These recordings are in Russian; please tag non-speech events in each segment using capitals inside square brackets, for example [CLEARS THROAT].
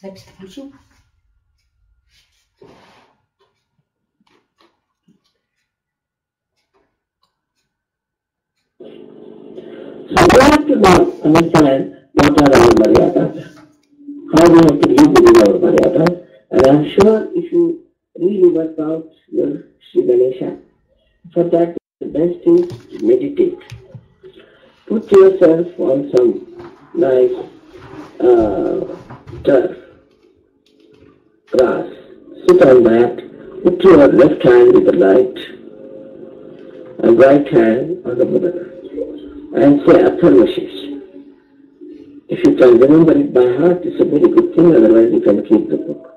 Selbstversuch. ಸಂಪೂರ್ಣಕ್ಕೆ ಸಮಸ್ಯೆ ಮಾತಾಡಲು ಮರ್ಯಾದ ಹಾಗೆ ತಿಳಿಯುವುದಿಲ್ಲ ಅವರು ಮರ್ಯಾದ And I'm sure if you really work out your Sri Ganesha, for that the best is meditate. Put yourself on some nice uh, turf grass, sit on that, put your left hand with the light and right hand on the Buddha and say affirmations. If you can remember it by heart, it's a very good thing, otherwise you can keep the book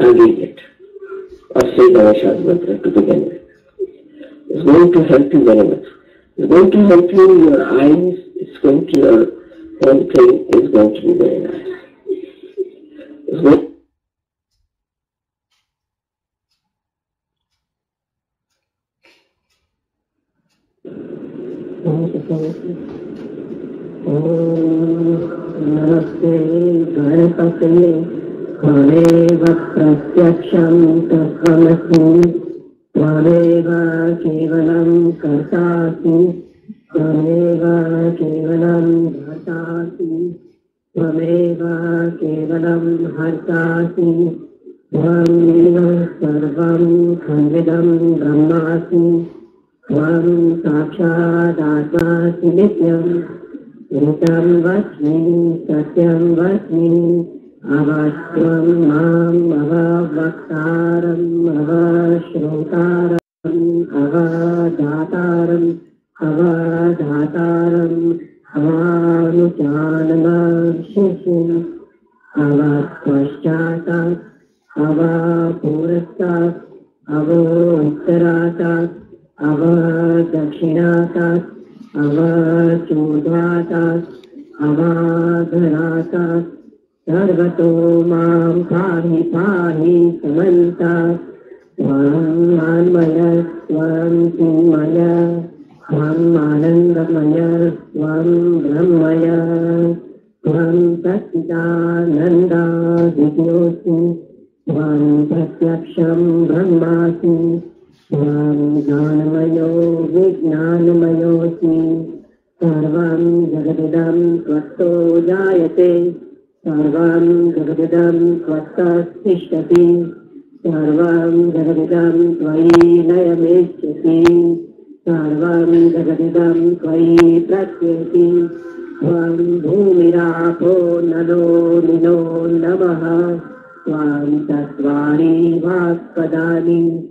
and read it. Or say Ganesha's mantra to begin with. It's going to help you very much. It's going to help you, your eyes, it's going to, your whole thing is going to be very nice. It's going नमस्ते गणपते त्वमेव प्रत्यक्षं तत्त्वमसि त्वमेव केवलं कर्तासि त्वमेव केवलं भर्तासि त्वमेव केवलं हर्तासि त्वमेव सर्वं खण्डितं ब्रह्मासि त्वं साक्षादात्मासि नित्यम् ऋतं वस्मि सत्यं वस्मि अवस्त्वं माम् अववक्तारम् अवश्रोतारम् अवदातारम् अवधातारम् अवानुचानमशिषिम् अवपश्चातात् अवपुरस्तात् अवोत्तरातात् अवदक्षिणातात् अवचोदातात् अवाधरातात् सर्वतो मां पाहि पाहि समन्तात् त्वं मान्मय त्वं चिन्मय त्वम् आनन्दमय त्वं ब्रह्मय त्वं सच्चिदानन्दादित्योऽसि त्वं प्रत्यक्षं ब्रह्मासि ज्ञानमयो विज्ञानमयोऽसि सर्वं जगदिदं त्वत्तो जायते। सर्वं जगदिदं त्वत्ततिष्ठति सर्वं जगदिदं त्वयि लयमेष्यति सर्वं जगदिदं त्वयि प्रत्येति त्वं भूमिरापो नलो निलो नमः। त्वां चत्वारि वाक्पदानि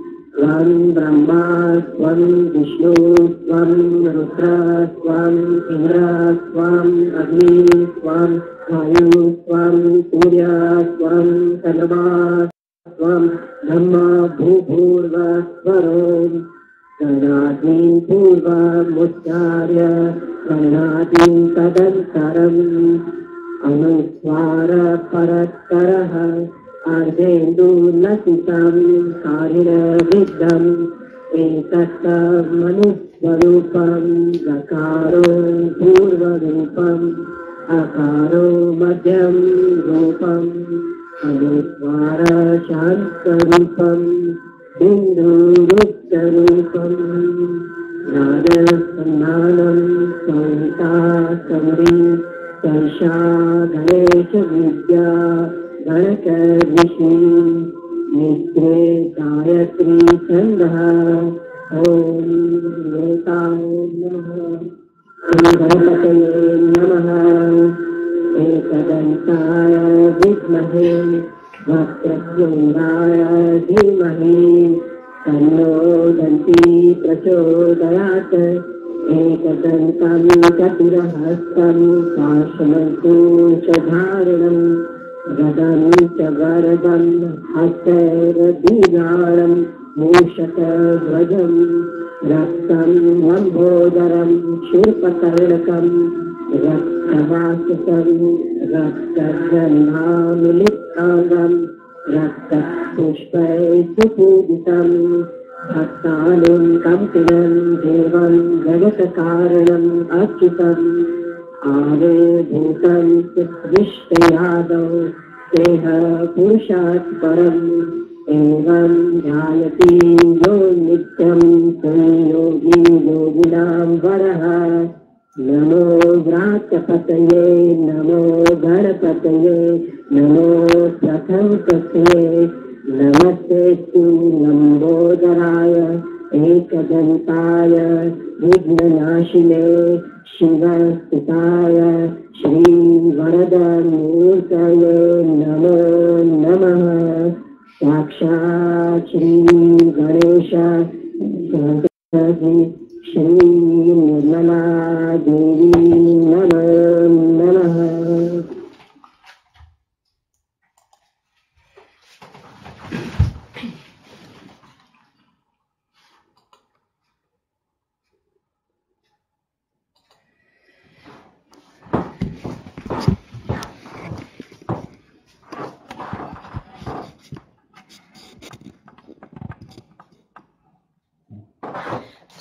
त्वं ब्रह्मा त्वं विष्णु त्वं त्वं इन्द्र त्वम् अग्नि त्वं वायु त्वं सूर्य त्वं चन्द्रमा त्वं ब्रह्म भूभूर्वस्वरो गणादीं पूर्वमुच्चार्य गणादीं तदन्तरम् अनुस्वार परत्तरः अर्धेन्दुनसितं कालिरविद्धम् एतत् मनुस्वरूपं गकारो पूर्वरूपम् अकारो मध्यं रूपम् अनुद्वारा शास्त्ररूपम् बिन्दु बुद्धरूपम् नागप्रदानं सुनिता समरी दर्शा गणेशविद्या गणकऋषि नित्रे गायत्री छन्दः ॐ नेताय नमः गणपतये नमः एकदन्ताय विद्महे वक्रतुण्डाय धीमहि तन्नो दन्ती प्रचोदयात् एकदन्तं चतुरहस्तं पार्श्वमङ्कुशधारिणम् रदम् हतरदिनाळम् मूषकध्वजम् रक्तम् महोदरम् शिल्पकर्णकम् रक्तवासम् रक्तगन्धानुलिप्ताङ्गम् रक्तपुष्पेषु सुपूजितम् भक्तानुम् कम्पिनम् देवम् गजतकारणम् अस्तु आविर्भूतं विष्टयादौ देह पुरुषात् परम् एवं जानति यो नित्यं संयोगी योगिनां वरः। नमो व्रातपतये, नमो गणपतये, नमो प्रथमपतये नमस्तेस्तु लम्बोदराय एकदन्ताय, विघ्ननाशिने शिवस्तुताय श्रीवरदमूर्तये नमो नमः। साक्षात् श्रीगणेश श्रीनिर्मला देवी नमः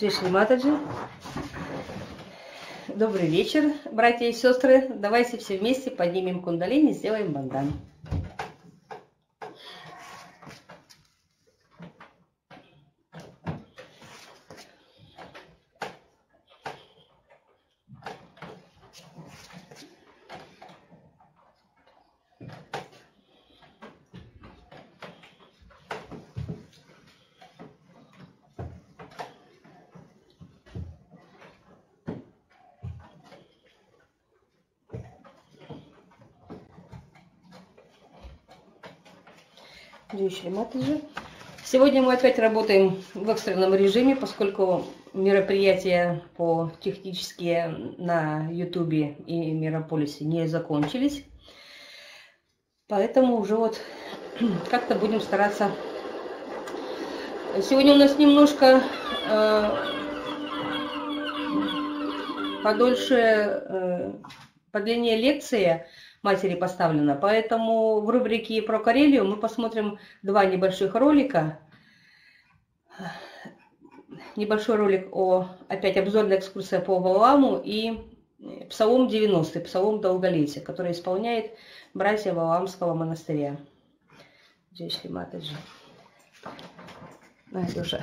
Шри Матаджи. Добрый вечер, братья и сестры. Давайте все вместе поднимем кундалини, сделаем бандан. Джишли Матаджи. Сегодня мы опять работаем в экстренном режиме, поскольку мероприятия по технические на Ютубе и Мирополисе не закончились. Поэтому уже вот [CLEARS THROAT] как-то будем стараться. Сегодня у нас немножко э, подольше, э, подлиннее лекция матери поставлена. Поэтому в рубрике про Карелию мы посмотрим два небольших ролика. Небольшой ролик о, опять обзорная экскурсия по Валааму и Псалом 90, Псалом Долголетия, который исполняет братья Валаамского монастыря. Шри Матаджи. Надюша.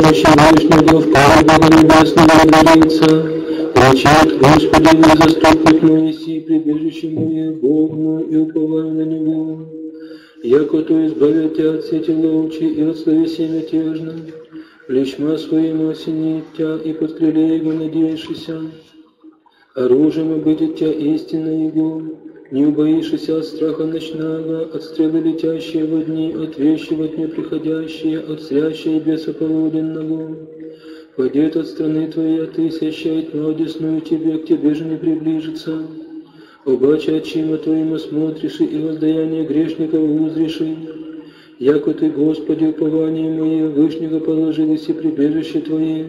помощи Вышнего, в паре Бога Небесного говорится, кричит, Господи, мой заступник неси прибежище мое, Бог мой, и уповаю на Него. Яко то избавит тебя от сети ловчи и от словеси мятежно, Лишма своим осенит тебя, и под крыле его надеешься. Оружием будет тебя истина его, не убоишься от страха ночного, от стрелы летящие во дни, от вещи во тьме приходящие, от зрящей беса полуденного. Пойдет от страны твоей, а ты сещает тьма одесную тебе, к тебе же не приближится. Обаче очима твоим осмотришь, и воздаяние грешников узришь. Яко ты, Господи, упование мое, Вышнего положилось и прибежище Твое,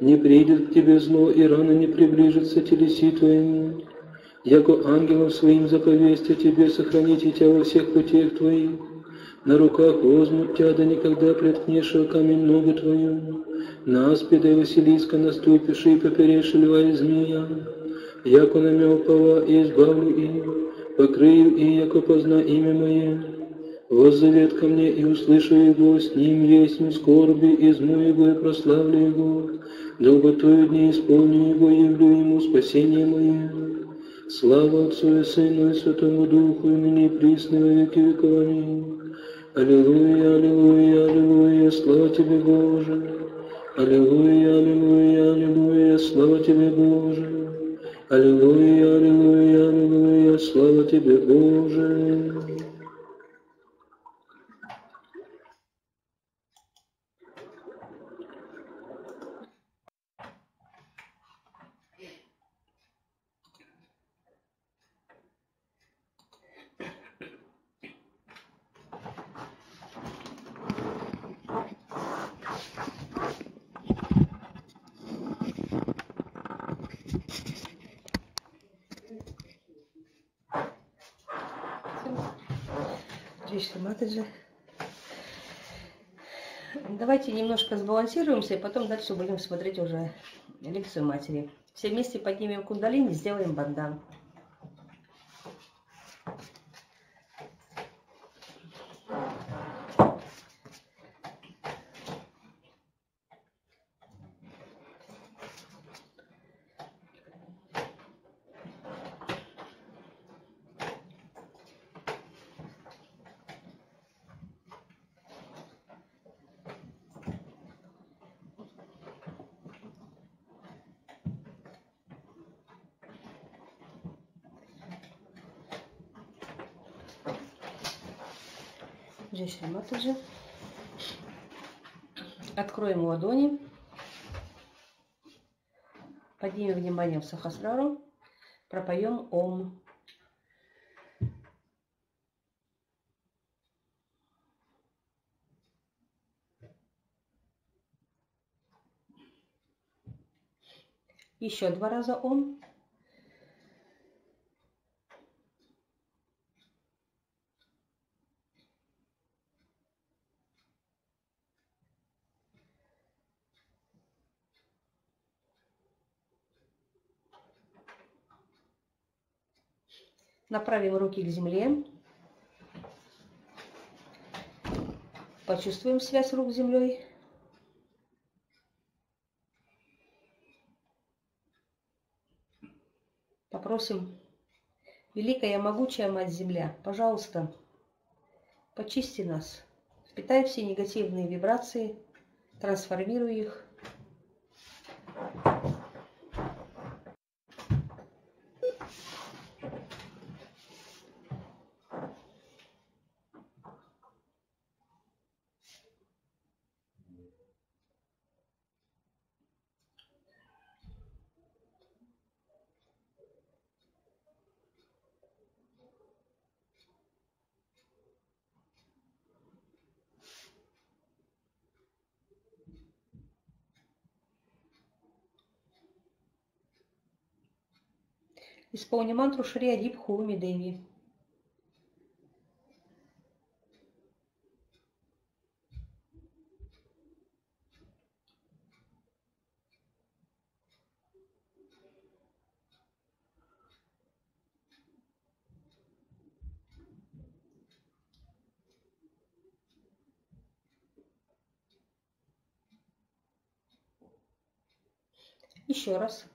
не придет к Тебе зло, и рано не приближится телеси Твоему яко ангелом своим заповести тебе сохраните тебя во всех путях твоих. На руках возьмут тебя, да никогда преткнешь камень ногу твою. На аспида и Василиска наступишь и поперешь льва и змея. Яко намел пова и избавлю их, покрою и яко позна имя мое. Воззовет ко мне и услышу его, с ним есть скорби, изму его и прославлю его. Долготою дни исполню его, явлю ему спасение мое. Слава Отцу и Сыну и Святому Духу, и ныне присно во веки веков. Аминь. Аллилуйя, аллилуйя, аллилуйя, слава Тебе, Боже. Аллилуйя, аллилуйя, аллилуйя, слава Тебе, Боже. Аллилуйя, аллилуйя, аллилуйя, слава Тебе, Боже. Отлично, Матаджи. Давайте немножко сбалансируемся, и потом дальше будем смотреть уже лекцию матери. Все вместе поднимем кундалини, сделаем бандан. Джей Матаджи. Откроем ладони. Поднимем внимание в Сахасрару. Пропоем Ом. Еще два раза Ом. Направим руки к земле. Почувствуем связь рук с землей. Попросим, Великая могучая Мать Земля, пожалуйста, почисти нас, впитай все негативные вибрации, трансформируй их Исполни мантру Шри Адип Хуми. Еще раз.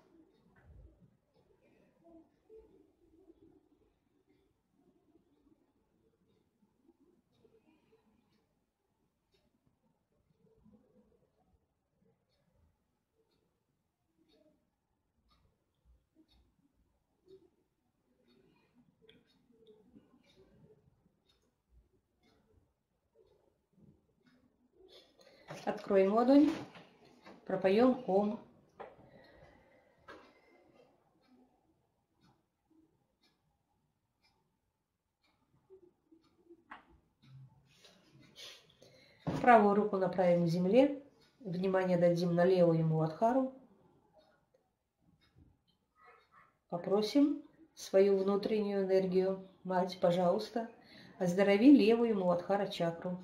Откроем ладонь, пропоем Ом. Правую руку направим к земле, внимание дадим на левую Муладхару. Попросим свою внутреннюю энергию. Мать, пожалуйста, оздорови левую Муладхара чакру.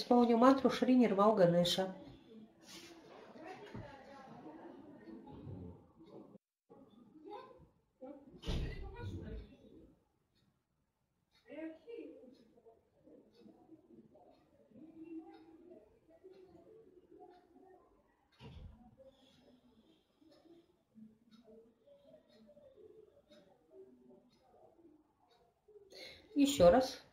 Исполню мантру Шри Нирмал Ганеша. Еще раз.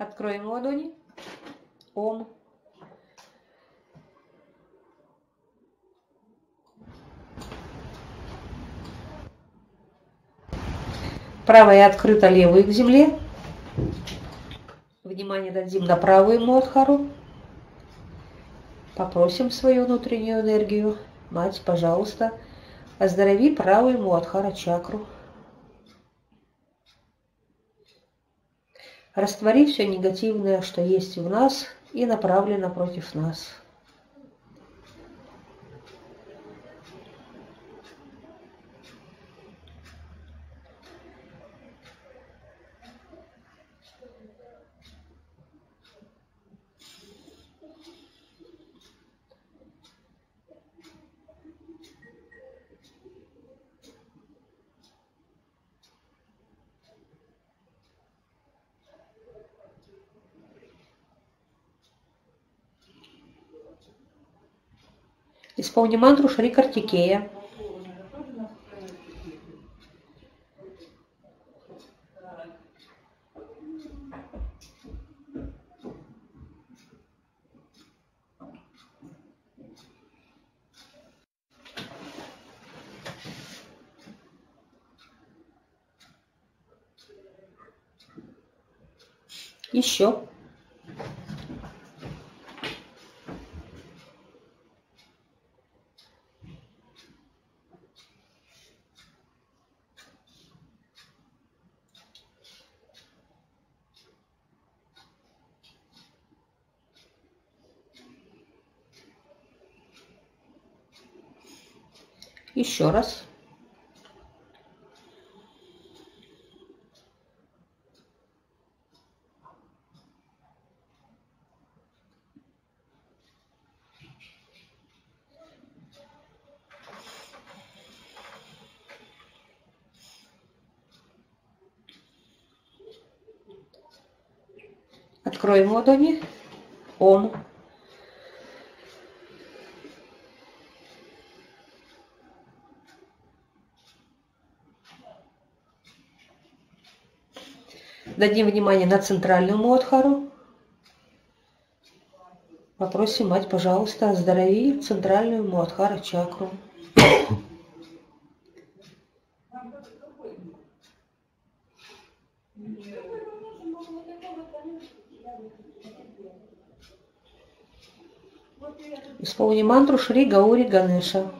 Откроем ладони. Ом. Правая открыта, левую к земле. Внимание дадим на правую Модхару. Попросим свою внутреннюю энергию. Мать, пожалуйста, оздорови правую Муадхара чакру. Раствори все негативное, что есть в нас, и направлено против нас. Исполни мантру Шри Картикея. Еще. Еще раз. Откроем ладони. Ом. Дадим внимание на центральную Муадхару. Попросим мать, пожалуйста, оздорови центральную Муадхара чакру. Исполни мантру Шри Гаури Ганеша.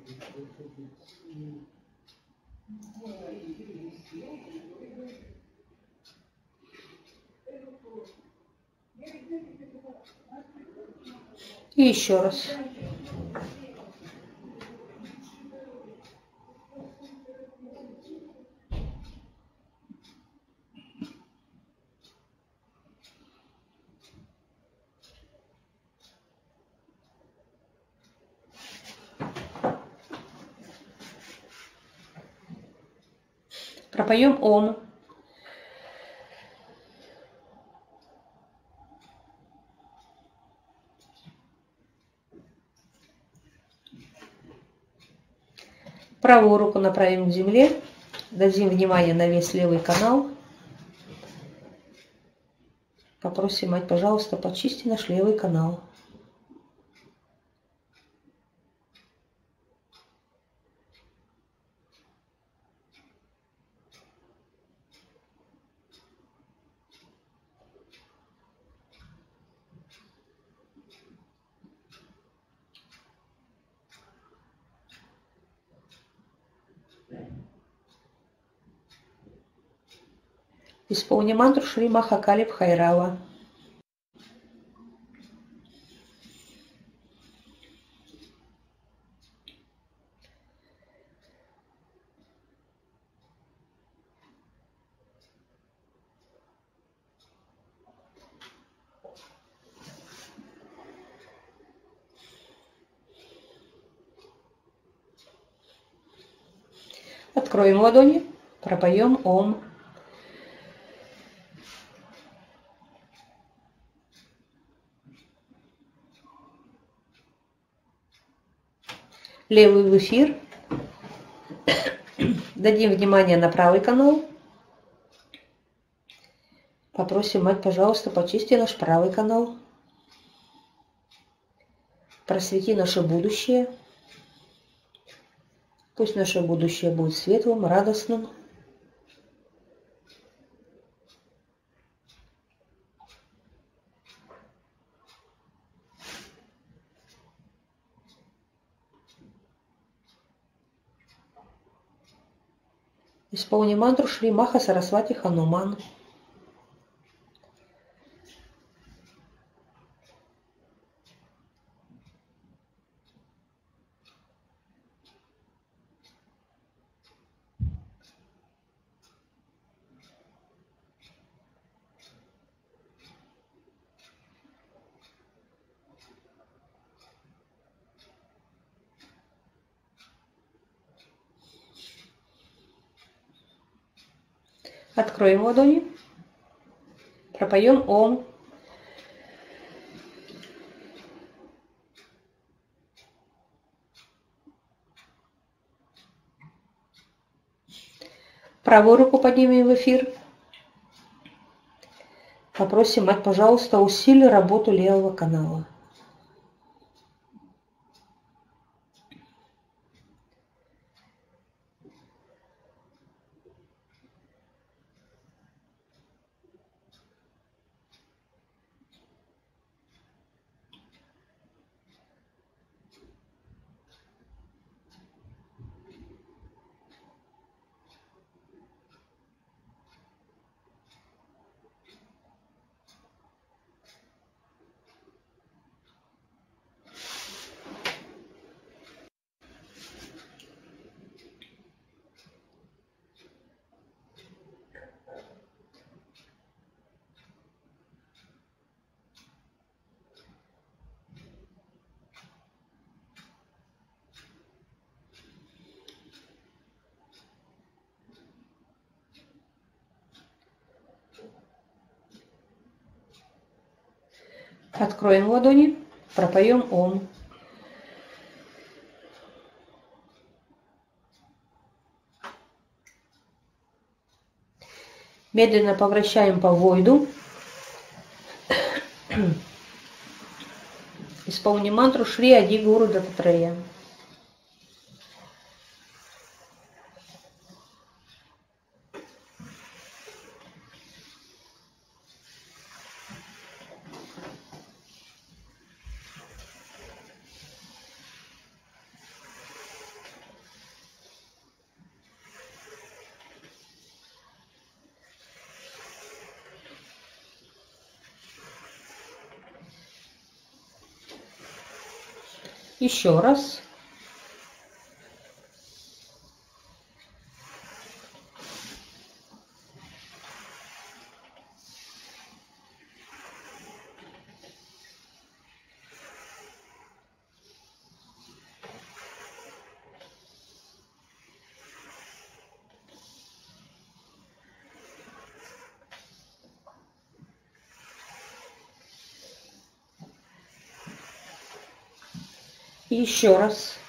И еще раз. Пропоем Ом. Правую руку направим к земле. Дадим внимание на весь левый канал. Попросим, мать, пожалуйста, почисти наш левый канал. Мантру Шри Махакали Бхайрава. Откроем ладони, пропоем Ом. Левый в эфир. Дадим внимание на правый канал. Попросим мать, пожалуйста, почисти наш правый канал. Просвети наше будущее. Пусть наше будущее будет светлым, радостным. Исполни мантру Шри Маха Сарасвати Хануман. Откроем ладони. Пропоем Ом. Правую руку поднимем в эфир. Попросим, мать, пожалуйста, усили работу левого канала. Откроем ладони, пропоем Ом. Медленно повращаем по войду. Исполним мантру Шри Ади Гуру Дататрея. Еще раз. Еще раз.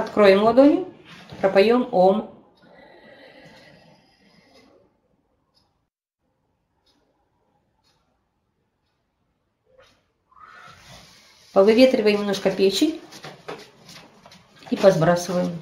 Откроем ладони, пропоем Ом. Повыветриваем немножко печень и посбрасываем.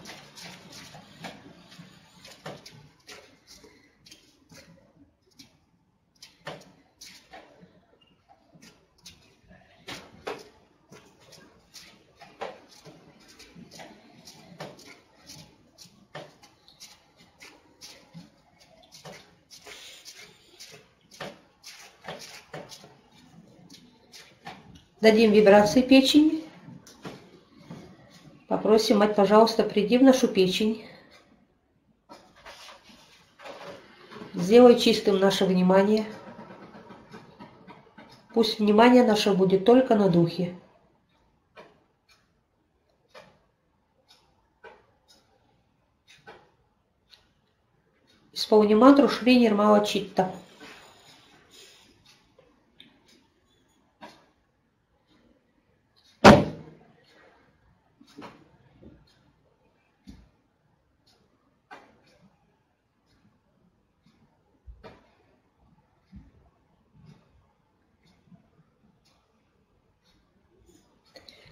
Дадим вибрации печени. Попросим, мать, пожалуйста, приди в нашу печень. Сделай чистым наше внимание. Пусть внимание наше будет только на духе. Исполни мантру Шри Нирмала Читта.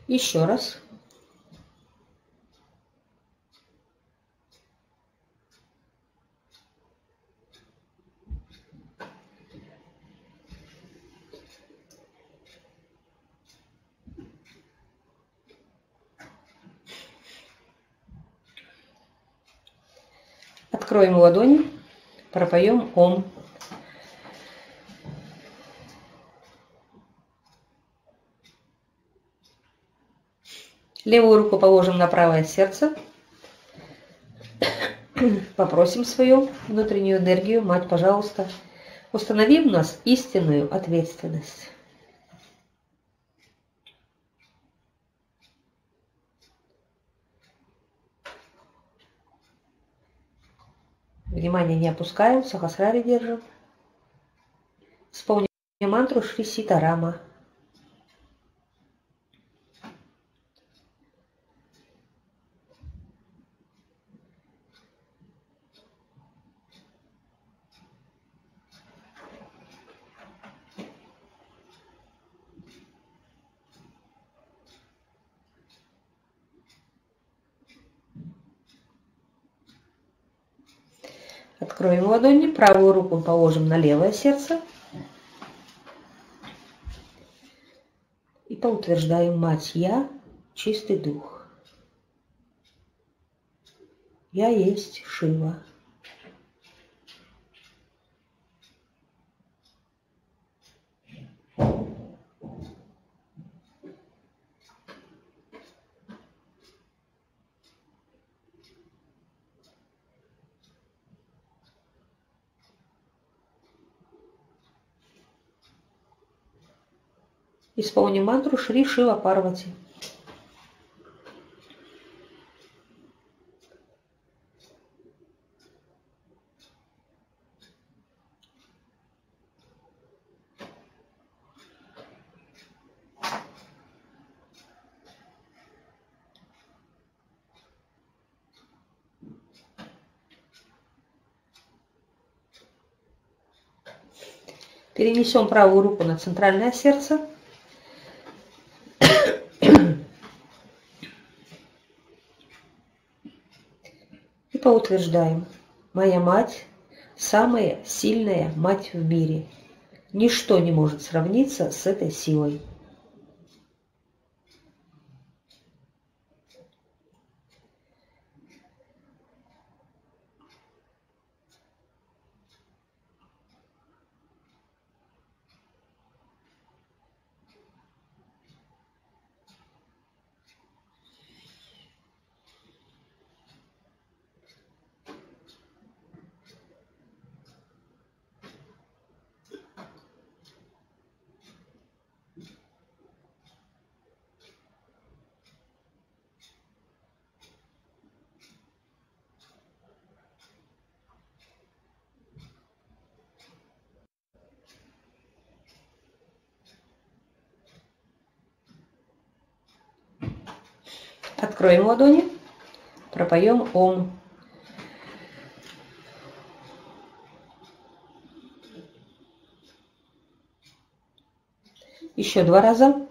Еще раз. Откроем ладони, пропоем Ом. Левую руку положим на правое сердце. Попросим свою внутреннюю энергию, Мать, пожалуйста, установи в нас истинную ответственность. Внимание не опускаем, сахасрари держим. Вспомним мантру Шри Ситарама. Откроем ладони, правую руку положим на левое сердце. И поутверждаем, Мать, я чистый дух. Я есть Шива. Исполним мантру Шри Шива Парвати. Перенесем правую руку на центральное сердце. И поутверждаем. Моя мать – самая сильная мать в мире. Ничто не может сравниться с этой силой. Откроем ладони, пропоем Ом. Еще два раза.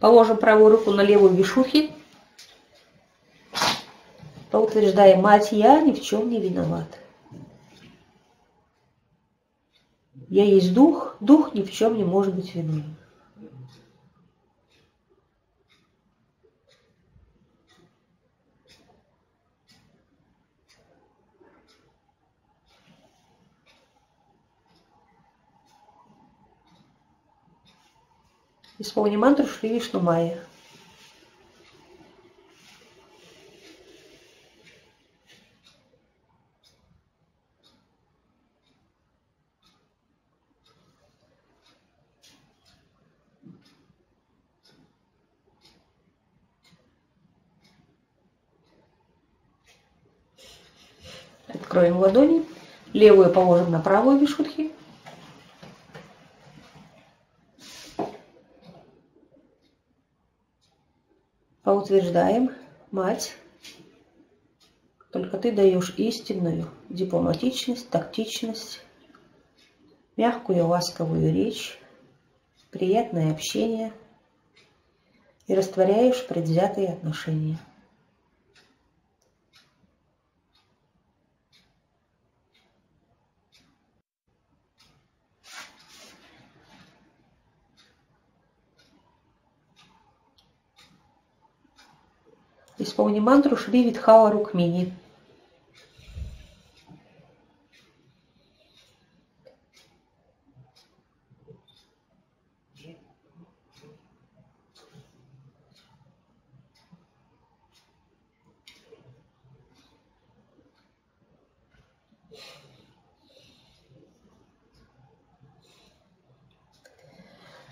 Положим правую руку на левую вишухи. Поутверждаем, мать, я ни в чем не виноват. Я есть дух, дух ни в чем не может быть виновен. Исполни мантру Шри Вишну Майя. Откроем ладони. Левую положим на правую вишутхи. Поутверждаем, мать, только ты даешь истинную дипломатичность, тактичность, мягкую ласковую речь, приятное общение и растворяешь предвзятые отношения. Исполни мантру Шри Витхала Рукмини.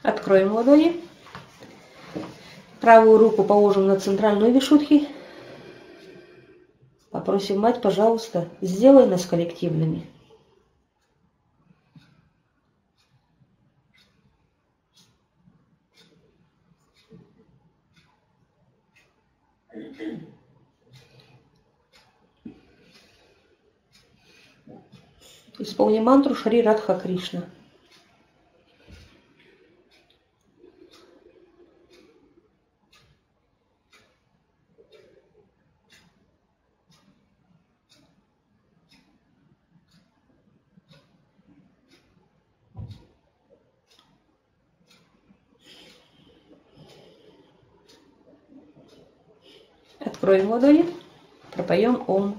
Откроем ладони. Правую руку положим на центральную вишутхи. Попросим мать, пожалуйста, сделай нас коллективными. Исполни мантру Шри Радха Кришна. Откроем ладони, пропоем Ом.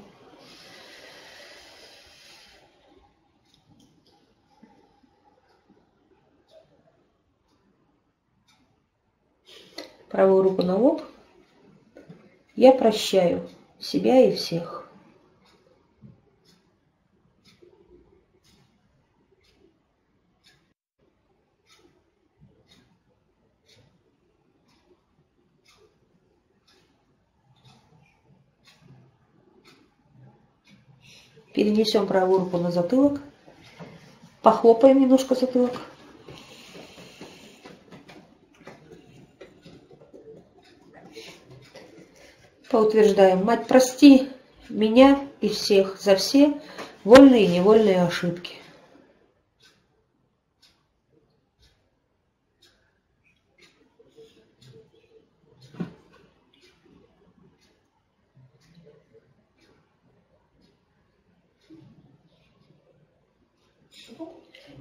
Правую руку на лоб. Я прощаю себя и всех. Перенесем правую руку на затылок. Похлопаем немножко затылок. Поутверждаем. Мать, прости меня и всех за все вольные и невольные ошибки.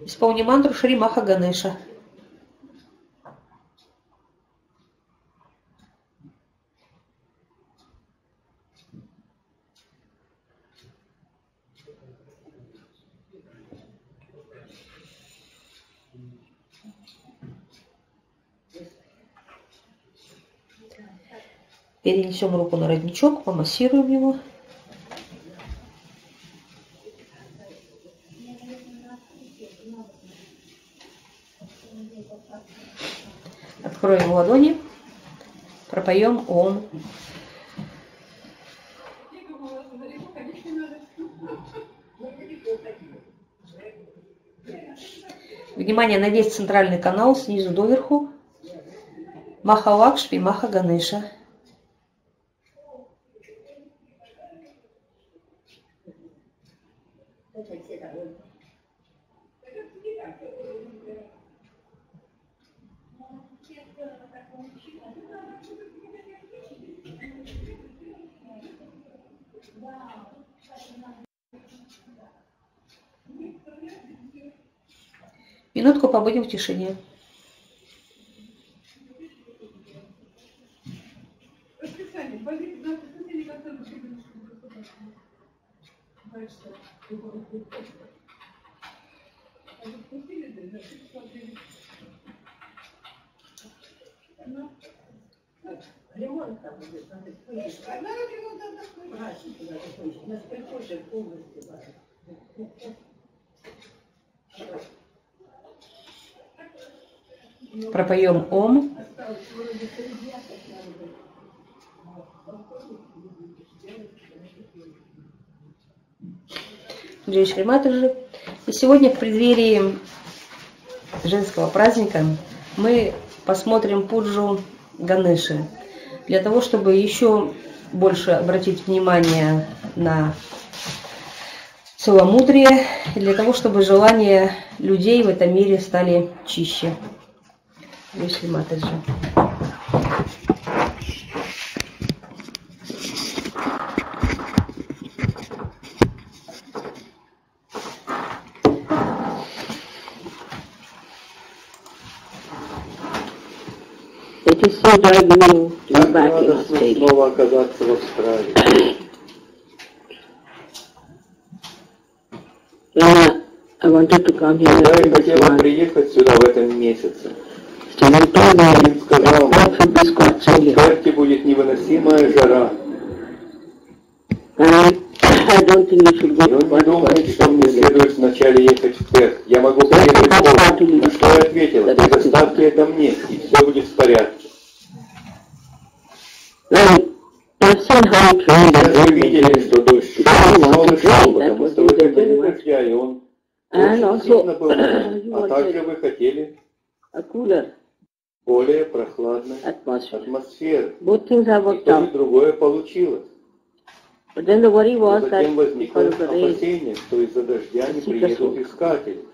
Исполни мантру Шри Маха Ганеша. Перенесем руку на родничок, помассируем его. Откроем ладони, пропоем Ом. Внимание на весь центральный канал снизу доверху. Маха Лакшми, Маха Ганеша. Минутку побудем в тишине. Ремонт там будет, надо Одна ремонт отдохнуть. У нас прихожая полностью. Пропоем Ом. Джей Шри Матаджи. И сегодня в преддверии женского праздника мы посмотрим Пуджу Ганеши. Для того, чтобы еще больше обратить внимание на целомудрие, и для того, чтобы желания людей в этом мире стали чище. Вышли Матаджи. It is so driving to Так be back in радостно Australia. снова оказаться в Австралии. Rama, I wanted to come here Я хотела приехать сюда в этом месяце. Me Им сказал, в Scotch Australia. Перте будет невыносимая жара. I don't think you should go И он to не first. что мне следует вначале ехать в Перт. Я могу приехать позже. На что я ответила, предоставьте это мне, и все будет в порядке. Вы видели, что дождь шел, и шел, потому что вы хотели дождя, и он And очень also, сильно был. [CLEARS THROAT] А также вы хотели cooler более прохладной atmosphere. атмосферы. Both things have И worked другое получилось. But then the worry was that затем because возникло of the rain, опасение, что из-за дождя не приедут искатели.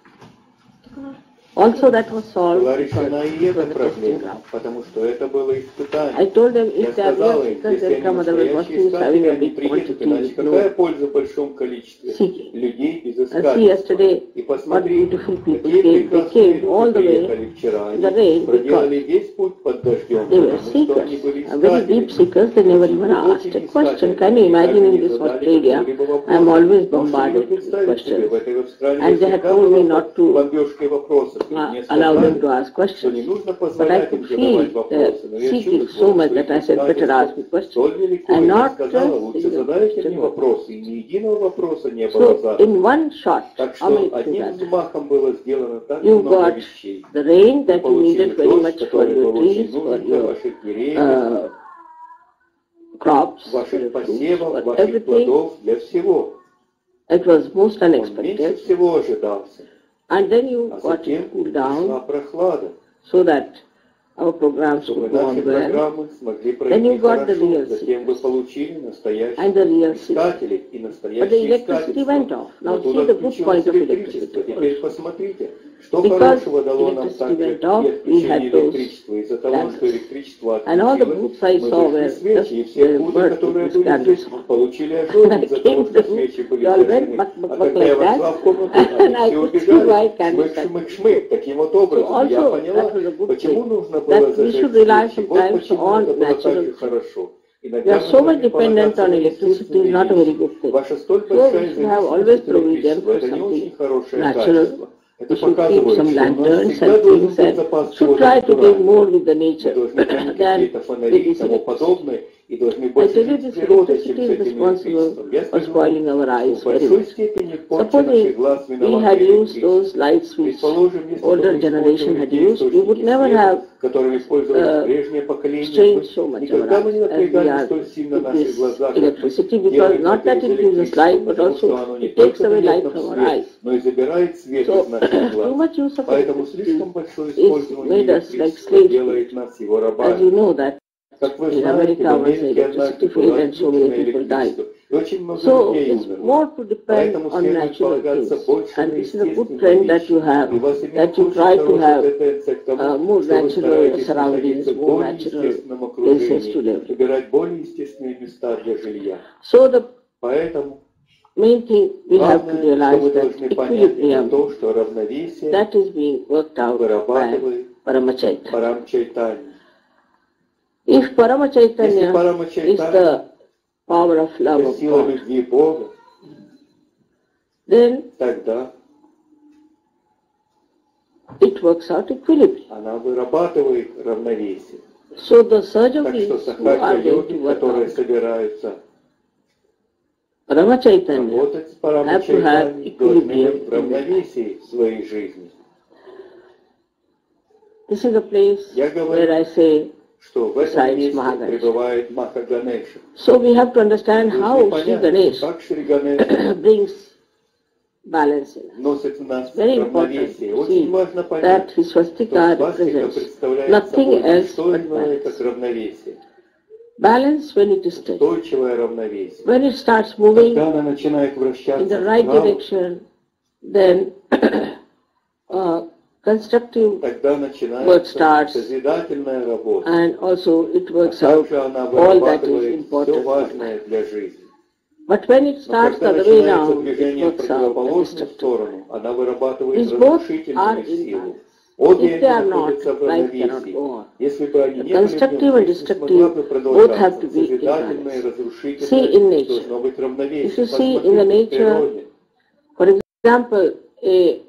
also that was solved Была because решена и it эта was a testing проблема, ground. потому что это было I испытание. told them Я if they are сказала real им, seekers, если they'll они come otherwise. What's настоящие the use having искатели, a они big приедут, quantity иначе with какая no польза в большом количестве seeking? людей без And see, искательства? yesterday, И what посмотри, beautiful people какие came. They прекрасные came all люди the way приехали вчера. in the Они rain проделали because весь путь под дождем, they were потому что они seekers, были are very deep искатели. seekers. They never even asked a question. Can you imagine in this Australia? I'm always bombarded with questions. And they had told me not to Бомбежкой вопросов. uh, allow them to ask questions. But I could feel uh, the seeking so much that I said, better ask me questions. And not just question. So in one shot, how many things You got the rain that you needed very much for your trees, uh, for your uh, crops, for everything. It was most unexpected. And then you А got затем it cooled пришла down прохлада, so that our programs чтобы could go наши on well. программы смогли Then пройти you got the хорошо. real Затем вы получили настоящих and the real seekers. искателей и But the настоящие electricity went искательства. off. Но Now see туда the good включилось point of электричество. electricity. Теперь посмотрите, что Because хорошего дало нам electricity также went off, и we отключение had those электричества. Из-за того, candles. что электричество And all the отключилось, booths I мы saw зажгли were свечи, и just все uh, пули, burnt которые with были candles. здесь, получили And ожоги I из-за came того, что to свечи были they all went зажжены. buck, buck, А buck когда я like that, вошла в комнату, [LAUGHS] and I они все could see убежали. why candles Шмык, had- шмык, шмык. Таким вот образом So я also, поняла, that was a good почему thing. нужно That было we зажечь should rely свечи. Вот sometimes почему on это было так natural же хорошо. We Иногда are мы so much должны dependent полагаться on на electricity, естественные not a very вещи. good thing. Ваша столь So большая we should have зависимость always от provision электричества, for это не something очень хорошее natural. We should keep some lanterns and things and should try to be more with the nature. Than with this и должны I больше tell you, жить this с природой, чем electricity с is этим responsible электричеством. Я for скажу, spoiling our что eyes в very большой much. степени порча Supposing наших глаз we виновата had used электричество. those lights which Предположим, если бы older мы generation использовали had те used, we would источники never света, have которыми пользовались uh, прежнее поколение, strained мы so much никогда our бы не eyes as we напрягали are столь сильно with наши this глаза, как electricity, мы because делаем not это that из it gives us электричества, light, but потому что also оно не it takes только away дает light нам from our свет, eyes. но и забирает свет So, из наших too глаз. much use of Поэтому слишком electricity большое is использование made us like электричества slaves. делает нас его As рабами. In America was to failed and so many people died. So it's more to depend on natural things. And this is a good trend that you have, that you try to have uh, more natural surroundings, more natural places to live. So the main thing we have to realize that equilibrium, that is being worked out by Paramachaitan. Paramachaitanya. Парамчайтани. If Если Paramachaitanya is the power of love of God, Бога, then тогда it works out equilibrium. она вырабатывает равновесие. So the Так что beings who are сахаджа going to йоги, которые собираются Paramachaitanya работать с have to have Парамачайтани, должны быть в equilibrium in their life. равновесии в своей жизни. This is a place Я where говорю, I say, что в этом Besides месте Маhaганеша. пребывает Махаганеша. so we have to understand how Нужно Sri понять, Ganesh как Шри Ганеш [CLEARS THROAT] brings balance in us. носит в нас Very important равновесие. to Очень see важно that понять, his что swastika свастика represents представляет nothing собой не else что but иное, balance. как равновесие. Balance when it is steady. Устойчивое равновесие. When it starts moving Когда она начинает in вращаться the right вправо, direction, then [CLEARS THROAT] uh, constructive work starts and also it works out all that is important. But when it starts the other way around, it works out the destructive. Both are in. If they are not, life cannot go on. The constructive and destructive both have to be in balance. See in nature. If you see in the nature, for example, a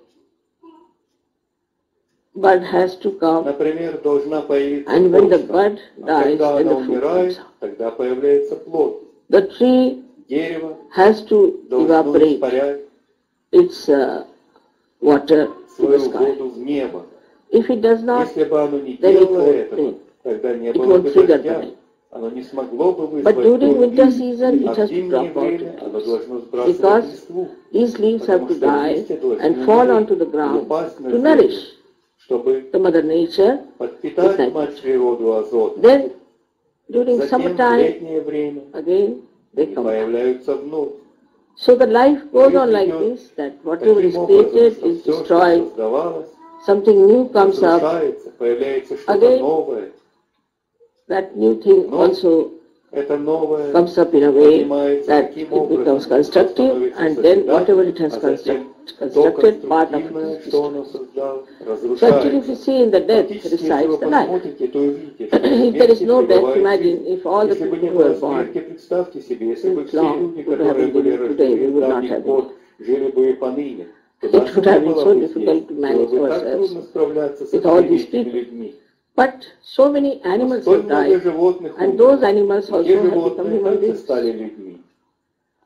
bud has to come Например, должна появиться and when the почка. bud А dies, когда then она the fruit умирает, comes out. тогда появляется плод. The tree Дерево has to должно evaporate испарять its uh, water to the свою sky. воду в небо. If it does not, Если бы оно не then it делало won't этого, rain. тогда не It было won't бы trigger the дождя. rain. Оно не смогло бы But вызвать during дождь. winter season, it А в has to зимнее drop out время its оно leaves. должно сбрасывать Because листву, These leaves have потому to что die листья должны and fall умереть onto the и ground упасть на to землю, nourish чтобы the mother nature Then, during summertime, again, they come back. So the life goes on like this, that whatever is created is destroyed. Something new comes up. Again, that new thing also comes up in a way that it becomes constructive and then whatever it has constructed, constructed part of it is Actually, if you see in the death resides the life. [COUGHS] if there is no death, imagine if all the people who were born since long would have been living today, we would not have been. It would have been so difficult to manage ourselves with all these people. But so many animals have died, and those animals also have become human beings.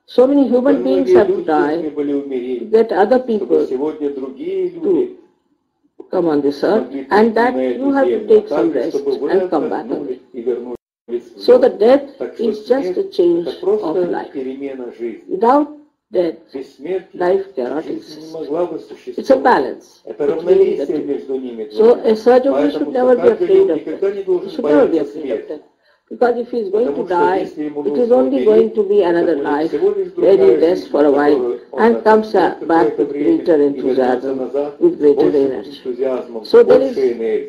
So many human beings have died that other people to come on this earth, and that you have to take some rest and come back. So the death is just a change of life. Without that life cannot exist. It's a balance. It's so a such, we should never be afraid of that. We should never be afraid of that. Because if he is going to die, it is only going to be another life, where he rests for a while, and comes back with greater enthusiasm, with greater energy. So there is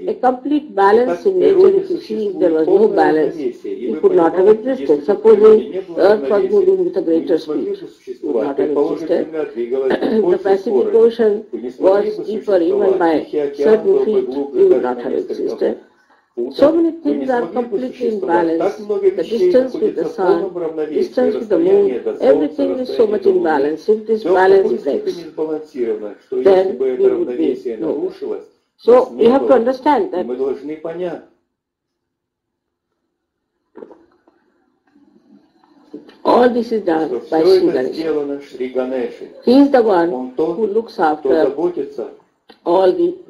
a complete balance in nature. If you see, if there was no balance, it could not have existed. Supposing Earth was moving with a greater speed, would not have existed. the Pacific Ocean was deeper even by certain feet, it would not have existed. So many things are completely in balance. The distance with the sun, distance with the moon, everything is so much imbalanced. If this balance breaks, then we would be no. So we have to understand that All this is done by Sri Ganesha. He is the one who looks after all the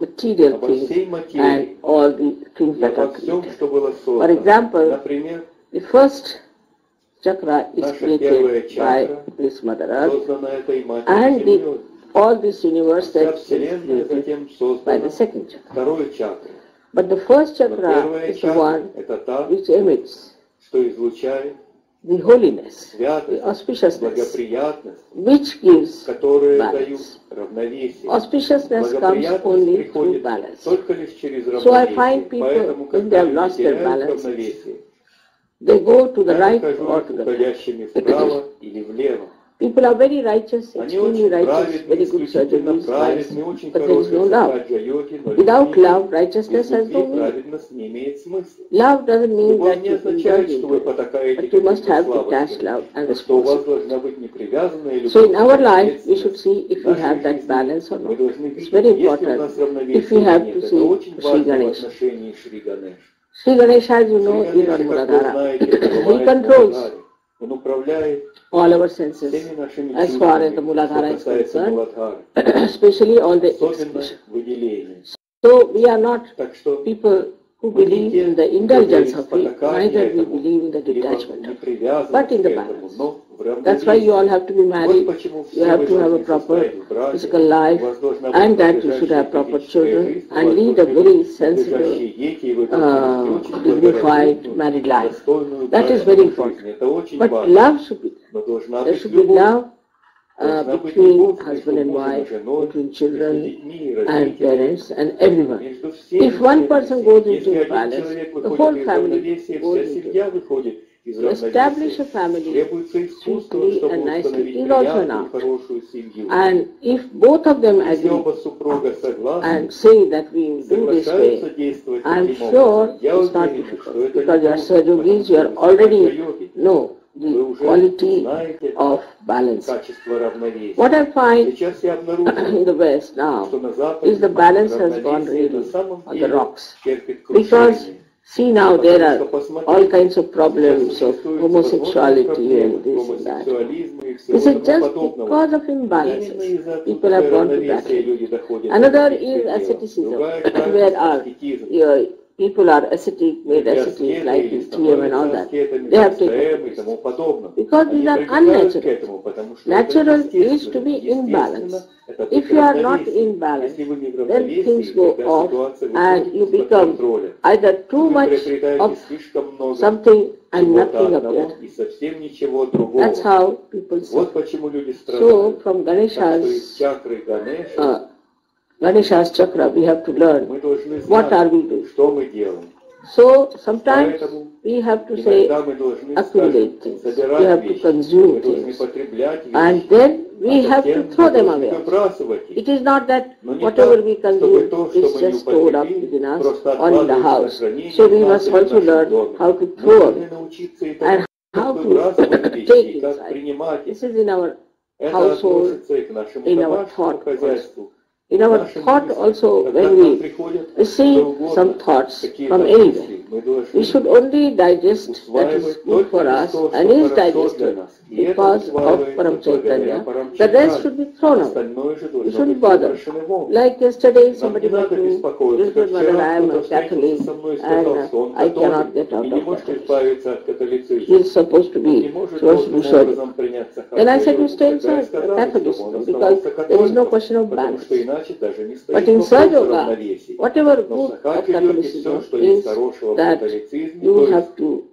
material things and all the things that are created. For example, the first chakra is created by this Mother Earth and the, all this universe that is created by the second chakra. But the first chakra is the one which emits the holiness, the auspiciousness, which gives balance. Auspiciousness comes only through balance. So I find people, when they have lost their balance, they go to the right or to the left. People are very righteous, extremely righteous, very good surgeons, but there is no love. Without love, righteousness has no meaning. Love doesn't mean that you indulge into it, but you must have detached love and responsibility. So in our life, we should see if we have that balance or not. It's very important if we have to see Sri Ganesh. Sri Ganesh, as you know, is on Muladhara. he controls all our senses as far as the Muladhara is concerned, [CLEARS THROAT] especially all the. So we are not people who believe in the indulgence of it, neither we believe in the detachment of it, but in the balance. That's why you all have to be married, you have to have a proper physical life, and that you should have proper children and lead a very sensitive, uh, dignified married life. That is very important. But love should be there. There should be love uh, between husband and wife, between children and parents and everyone. If one person goes into a palace, the whole family goes into it. To establish a family. Sweetly and nicely is also an art. And if both of them agree and say that we will do this way, I am sure it's not difficult because you are surrogates, you are already, no, the quality of balance. What I find in [COUGHS] the West now is the balance has gone really on the rocks. Because see now there are all kinds of problems of homosexuality and this and that. Is it just because of imbalances. People have gone to that. Another is asceticism, where are your people are ascetic, made ascetic, like TM and all that. They have taken Because these are unnatural. Natural is to be in balance. If you are not in balance, then things go off and you become either too much of something and nothing of that. That's how people see. So from Ganesha's uh, Ganesha's chakra, we have to learn what are we doing. So sometimes we have to say accumulate things, we have to consume things, and then we have to throw them away. It is not that whatever we consume is just stored up within us or in the house. So we must also learn how to throw away and how to [LAUGHS] take inside. This is in our household, in our thought process. In our thought also, when we see some thoughts from anywhere, we should only digest that is good for us and is digested because of Param The rest should be thrown out. You shouldn't bother. Like yesterday, somebody wrote to me, Mother, I am a Catholic and uh, I cannot get out of Catholicism. He is supposed to be, supposed. Then I said, you stay inside Catholicism because there is no question of balance. But inside yoga, whatever good of Catholicism is, that you have to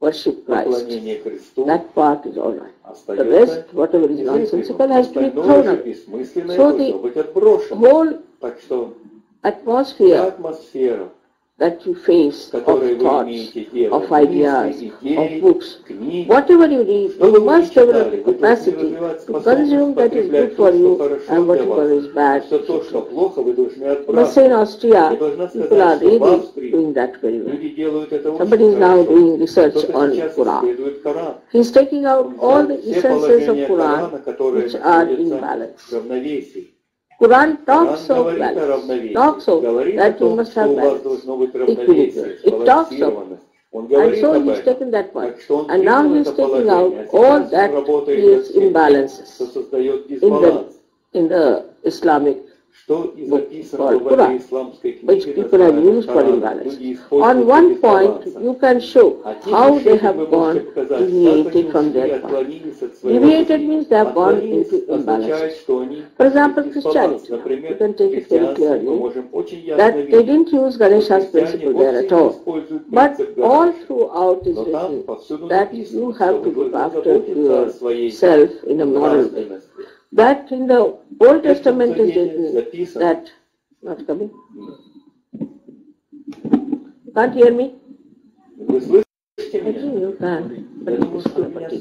worship Christ. That part is all right. The rest, whatever is nonsensical, has to be thrown out. So the whole atmosphere that you face of thoughts, of ideas, of books. Whatever you read, you must develop capacity to consume that is good for you and whatever is bad. But say in Austria, people are really doing that very well. Somebody is now doing research on Quran. He is taking out all the essences of Quran which are in balance. Quran talks of balance, talks of that you must have balance, equilibrium. It talks of, and so he's taken that point. And now he's taking out all that creates imbalances in the, in the Islamic Что и book записано called в этой Quran, исламской which книге, people have называемой used for Коран. imbalance. Люди используют On one point, дисбаланса. you can show Одним how they решением have вы gone можете показать, как deviated они from ушли, their point. отклонились от своего Deviated пути. means they have gone Отклонились into означает, imbalance. что они For example, ушли в дисбаланс. Christianity. Например, You can take it very христианство мы clearly можем очень ясно that they видеть, didn't use что Ganesha's христиане principle there вовсе at не all. используют But принцип all Ганеша. throughout is Но там written повсюду that написано, you что have to вы look должны after заботиться о своей yourself in a moral way. That in the Old Testament is written that not coming. Can't hear me? I think you can, not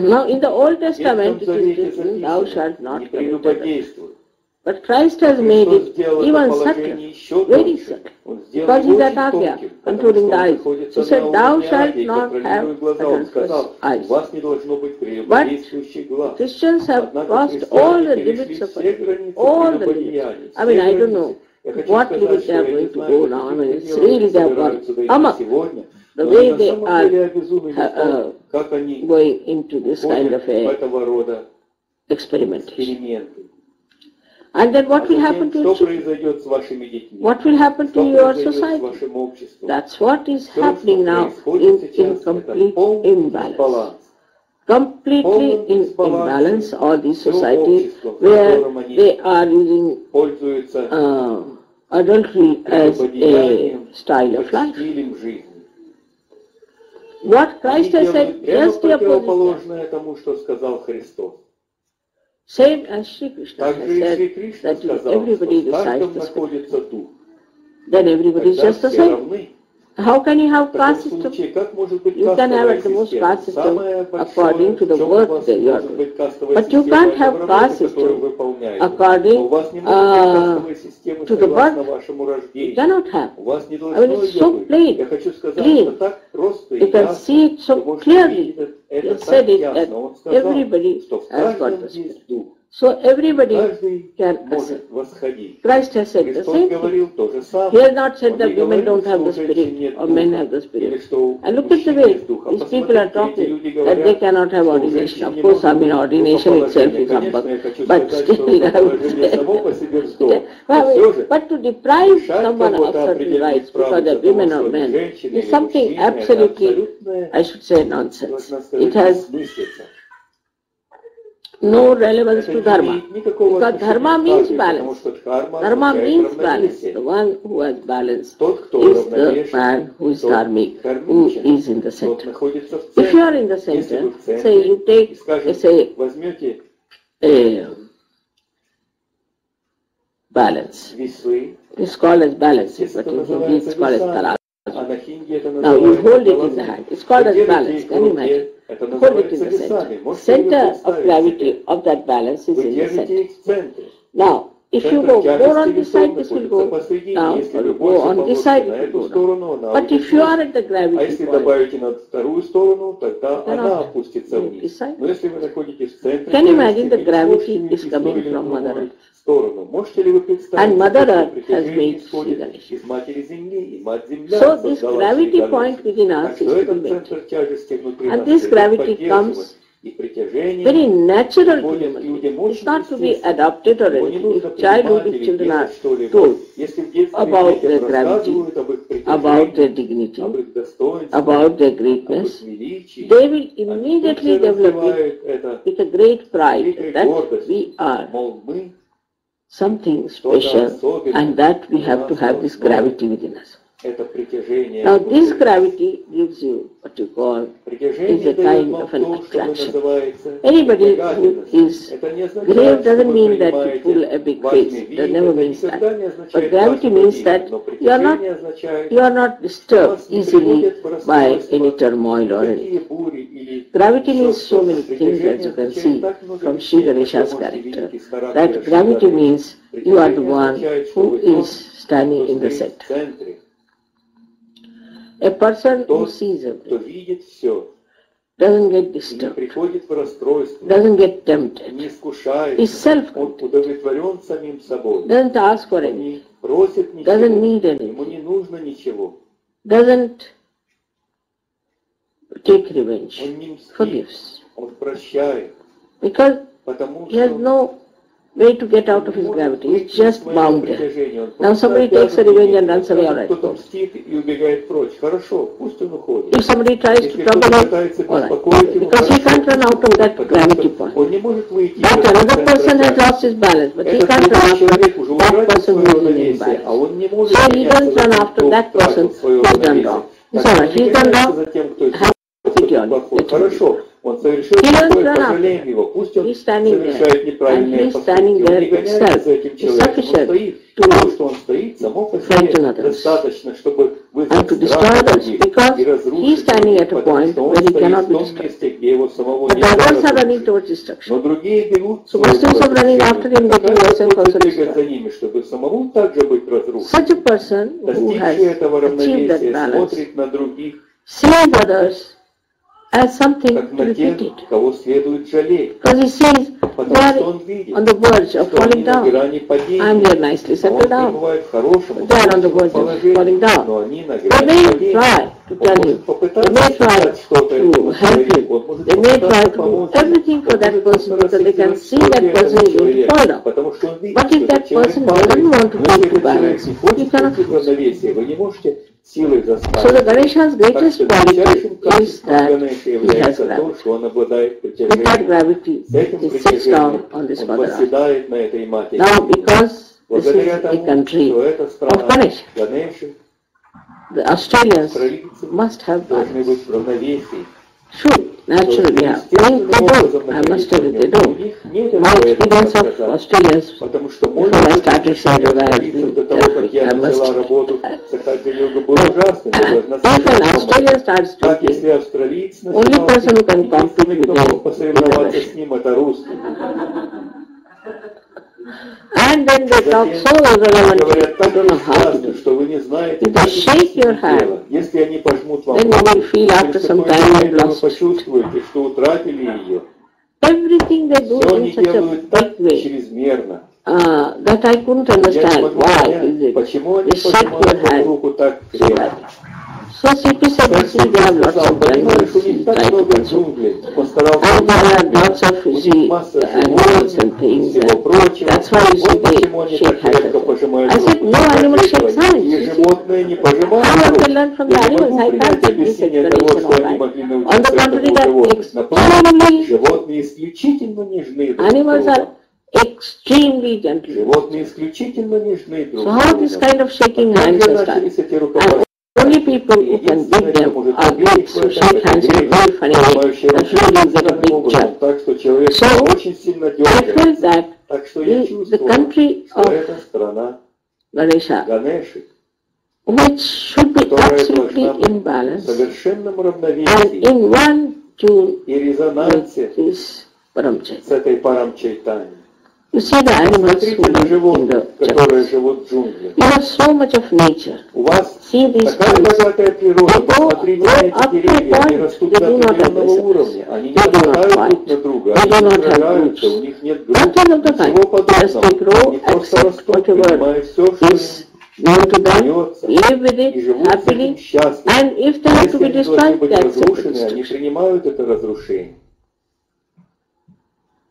Now in the Old Testament it is written, thou shalt not commit but Christ has made it even subtle, very subtle, because he is at Atya, controlling the eyes. He said, Thou shalt not have adulterous eyes. But Christians have crossed all the limits of it, all the limits. I mean, I don't know what limit they are going to go now. I mean, it's really they have gone amok. The way they are uh, uh going into this kind of a experimentation. And then what will happen to your? What will happen to your society? That's what is happening now in, in complete imbalance. Completely in imbalance, all these societies where they are using uh, adultery as a style of life. What Christ has said, just the opposite. Same as Sri Krishna has said that everybody decides the scriptures. Then everybody is just the same. How can you have caste system? You can have at the most caste system according to the work that you are doing. But you can't have caste system according uh, to the work. You cannot have. I mean, it's so plain, clean. You can see it so clearly. He said it that everybody has got the spirit. So everybody can. Christ has said the same thing. He has not said that women don't have the spirit or men have the spirit. And look at the way these people are talking that they cannot have ordination. Of course, I mean ordination itself is humbug. But still, [LAUGHS] I would say. [LAUGHS] but to deprive someone of certain rights because they're women or men is something absolutely, I should say, nonsense. It has no relevance to dharma. Because dharma means balance. Dharma means balance. The one who has balance is the man who is dharmic, who is in the center. If you are in the center, say you take, say, a eh, balance. It's called as balance, but in Hindi it's called as kalasa. Now you hold it in the hand. It's called as balance, can you imagine? Hold it in the center. Center of gravity of that balance is in the center. Now, if you go more on this side, this will go down, or you go on this side, it will go down. But if you are at the gravity point, then on this side. сторону, тогда она опустится вниз. Но если вы находитесь Can you imagine the gravity is coming from Mother Earth? And Mother Earth has made из матери so this gravity point within us is to. And this gravity comes very natural to human. It's not to be adopted or anything. If childhood if children are told about their gravity, about their dignity, about their greatness, they will immediately develop it with a great pride. that we are. Something special. and that we have to have this gravity within us. Now this gravity gives you what you call is a kind of an attraction. Anybody who is grave doesn't mean that you pull a big face. That never means that. But gravity means that you are not you are not disturbed easily by any turmoil or anything. Gravity means so many things as you can see from Sri Ganesha's character. That gravity means you are the one who is standing in the center. A person who sees everything doesn't get disturbed, doesn't get tempted, is self-content, doesn't ask for anything, doesn't need anything. doesn't take revenge, forgives, because he has no way to get out of his gravity. He's just bounded. Now somebody takes a revenge and runs away, alright. If somebody tries to trouble him, alright. Because he can't run out of that gravity point. But another person has lost his balance, but he can't run after that person who is in his balance. So he doesn't run after that person who has done wrong. It's alright, he's done wrong, have a theory. Хорошо. Он совершил плохое, пожалеем его. Пусть он совершает неправильные поступки. Он не гоняется за этим человеком. Он стоит. То, что он стоит, само по себе достаточно, чтобы вызвать страх других и разрушить других, потому что он стоит в том месте, где его самого не разрушить. Но другие берут свое разрушение. Какая двигать за ними, чтобы самому также быть разрушенным? Достигший этого равновесия смотрит на других, seeing others as something repeated. Because he sees they are on the verge of falling down. And they are nicely settled down. They are on the verge of falling down. They may try to tell you. They may try to help you. They may try to do everything for that person so that they can see that person is going to fall down. But if that person doesn't want to come to balance, you cannot. So the Ganesha's greatest quality is that he has gravity. With that gravity, he sits down on this mother earth. Now because this is a country of Ganesha, the Australians must have balance. Sure, naturally, yeah. They, they do. I must tell they do. My experience of Australia Australians, before I started Saturday, I must... Often Australia starts speaking. Only person who can compete with them. And when they talk so around you, you don't know how to. They shake your hand. Then you will feel after some time you lost it. Everything they do in such a big way. Uh, that I couldn't understand. Why is it? They shake your hand. So so simply suggesting there are lots of drivers in titles and there are lots of the animals and things. And that's why you see they shake hands. I said, no animal shakes hands. How have they learn from the animals? I can't take this explanation. On the contrary, they are extremely... Animals are extremely gentle. So how this kind of shaking hands has started? people who give them are good, social counseling, orphanage, and holding a big job. So, I feel that the, the country of Ganesha, which should be absolutely in balance, and in one tune with this Paramchaitanya животных, the которые jungles. живут в джунглях. You have so much of nature. У вас See these такая богатая природа. Посмотрите на эти деревья. Они point. растут They до do not have определенного уровня. Они не they do not нападают друг на друга. Они не сражаются. У них нет групп. Ничего Just they grow, подобного. Они просто accept растут, whatever принимая все, что им is known to them, live with it happily, and if they have to be destroyed, they accept они принимают это разрушение.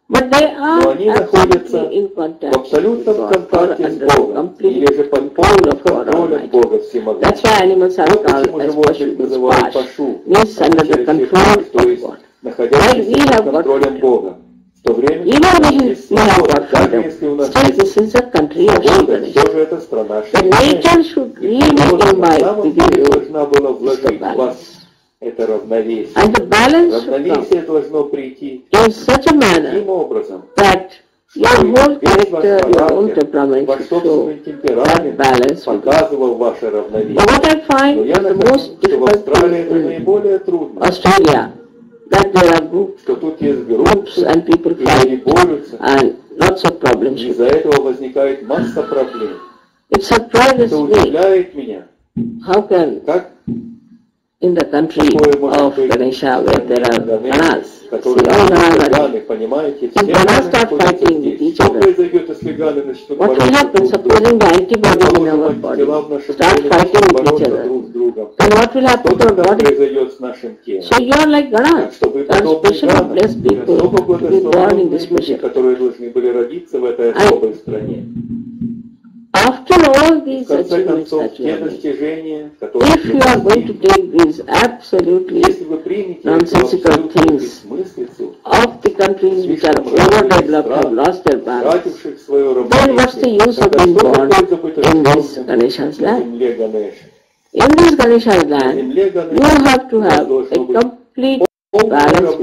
But they Но are они находятся absolutely in в contact with абсолютном контакте с Богом, или же под полным контролем. Бога That's Всемогущего. why animals are Вот почему животных называют пашу, то of есть we под контролем. Бога. В то время, даже если у нас есть свобода, все же это страна Шри И природа на самом деле должна была вложить вас. Это равновесие. And the balance Равновесие должно прийти in such a manner таким образом, that your whole character, your own характер, temperament ваш собственный темперамент balance показывал ваше But равновесие. what I Но find я is the нахожу, most что в difficult Австралии это наиболее трудно, Australia, that there are groups, что тут есть группы, and people и fight борются, and lots of problems. и из-за этого возникает масса проблем. It surprises Это me удивляет меня, how can как in the country of Ganesha where there are Ganas. If Ganas start fighting with each other, what will happen? Supposing the antibodies in our body start fighting with each other, then what will happen to our body? So you are like Ganas. Are special blessed people to be born in this mission. I after all these achievements that you have made, if you are going to take these absolutely nonsensical things of the countries which are overdeveloped, have lost their balance, then what's the use of being born in this Ganesha's land? In this Ganesha's land, you have to have a complete Balance.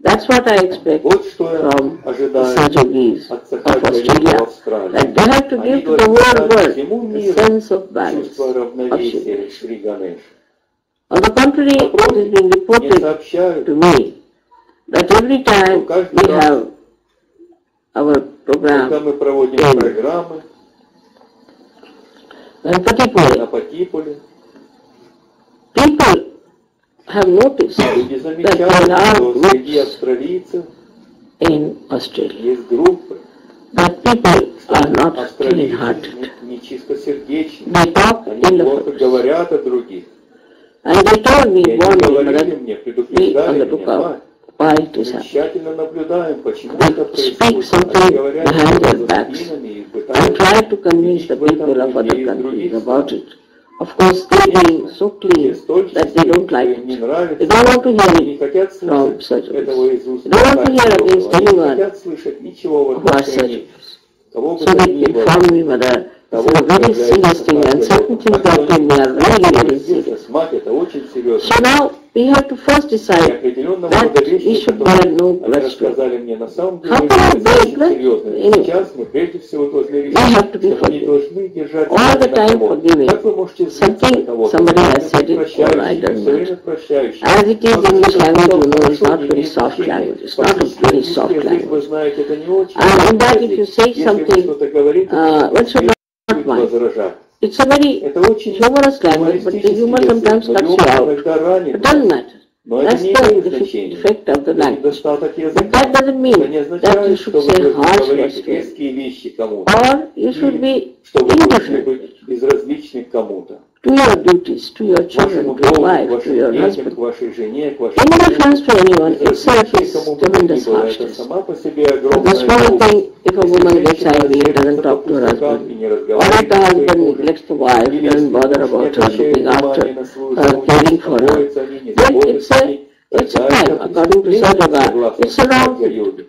that's what I expect from the a of Australia, that they have to give to the whole world a sense of balance, On the contrary, it has been reported to me. That every time we have our program in Patipole, people have noticed that there are groups in Australia that people are not clean-hearted. They talk in the first. And they told me one day, be on the lookout. Why it is happening. Speak something behind their backs and try to convince the people of other countries about it. Of course, they are so pleased that they don't like it. They don't want to hear it from surgeons. They don't want to hear against anyone who are surgeons. So they inform me whether so very seriously, uncertainty that we are really very serious. So now we have to first decide that we should bear no grudge to How can I bear grudge? Anyway, we have to be forgiving. All the time forgiving. Something, somebody has said it or I don't know. As it is English language, you know, it's not very soft language. It's not a very soft language. And in that if you say something, uh, what should Это the юмористический humor язык, sometimes cuts you out. It doesn't matter. That's the defect of the language. But that doesn't mean that you should say harsh words, or you should be indifferent To your duties to your children, to your wife, to your husband. And never offense to anyone, itself is tremendous harshness. But the small thing, if a woman gets angry and doesn't talk to her husband, or if the husband neglects the wife, doesn't bother about her, looking after her, caring for her, then it's a, it's a crime, according to Sadhguru, it's a wrong thing.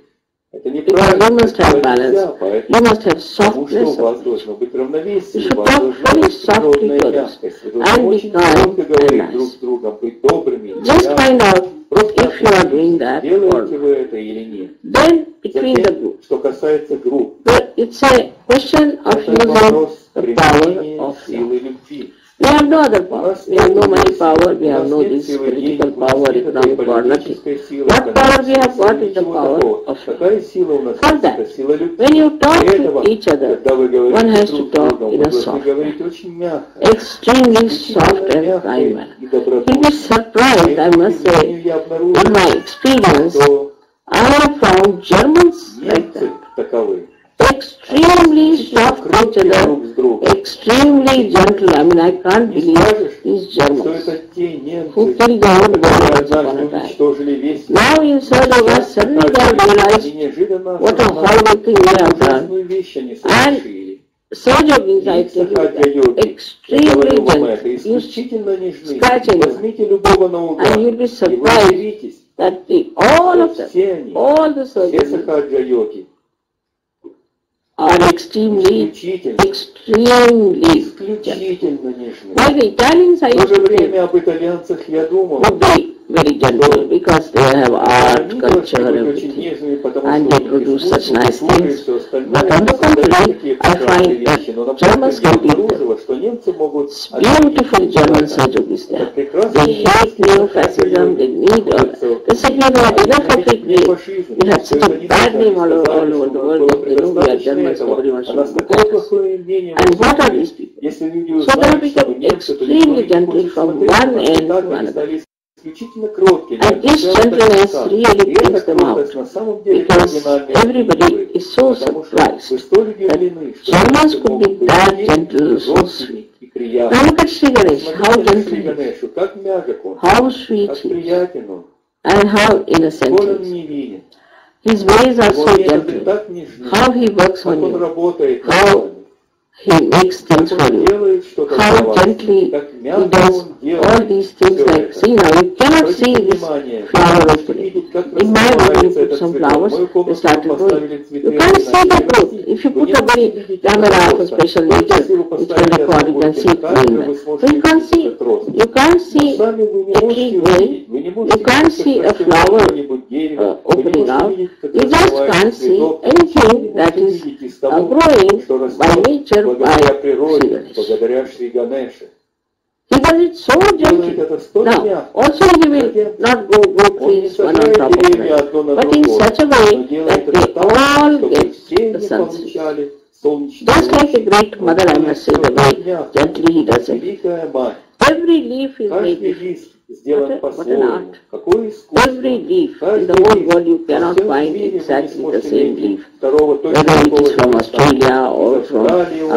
Это неправильно, you must have balance. You must have что у softness вас должно быть равновесие, у вас должна быть природная мягкость. Вы должны очень тонко говорить друг с другом, быть добрыми. Just find out if you are doing that делаете вы это или нет. then between the groups. что касается групп, But it's a question of using the power of love. силы любви. We have no other power. We have no money power. We have no this political power, economic power, nothing. What power we have got is the power of For that, when you talk to each other, one has to talk in a soft manner, extremely soft and kind manner. will be surprised, I must say, in my experience, I have found Germans like that. Extremely soft другом. extremely gentle. I mean, I can't believe Germans это те who killed once однажды upon a time. Now in third of us, suddenly they realized what a horrible thing they have done. And. Surge of anxiety, extremely gentle. You на удар, And you'll be surprised that the, all of them, all the surgeons are extremely, extremely исключительно нежны. While the Italians, I В то used же to think, время об итальянцах я думал, very gentle because they have art, culture, everything, and they produce such nice things. But on the contrary, I find that Germans can be Beautiful German surgeries there. They hate neo-fascism, they need all that. They said, we have had enough of it, we, have such a bad name all, all over the world that they know we are Germans, nobody wants to look And what are these people? So they become extremely gentle from one end to another. Исключительно кроткими. And так gentleness стали. really brings them out. Because everybody is so surprised Germans немцы could be that gentle, so sweet. Now look at Sri Ganesh, how gentle he is, how sweet he is, and how innocent he is. His ways are so gentle, how he works on you, How He makes things for you. How gently he does all these things like, see now, you cannot see this flower of today. In my garden, you put some flowers, they started growing. You can't see the growth. If you put a very camera of special nature, it can record, you can see it well. So you can't see, you can't see a tree growing, you can't see a flower uh, opening up, you just can't see anything that is uh, growing by nature nature благодаря by природе, Sri Ganesh. благодаря Шри Ганеше. He does it so Делает gently. это столь Now, мягко. also he will not go, go Он не trees one on сажает top of деревья another, одно на but in другое, such a но way делает that это they так, all чтобы get все the не sunshine. получали солнечные Just like a лучи. great mother, I must say, the way gently he does it. Великая мать. Every leaf is made Каждый different. лист сделан a- an по-своему. Какое искусство. Every leaf in Каждый the whole лист. world you Во cannot всем find мире вы не exactly the сможете same найти leaf, Второго точно whether it такого is from же Australia or from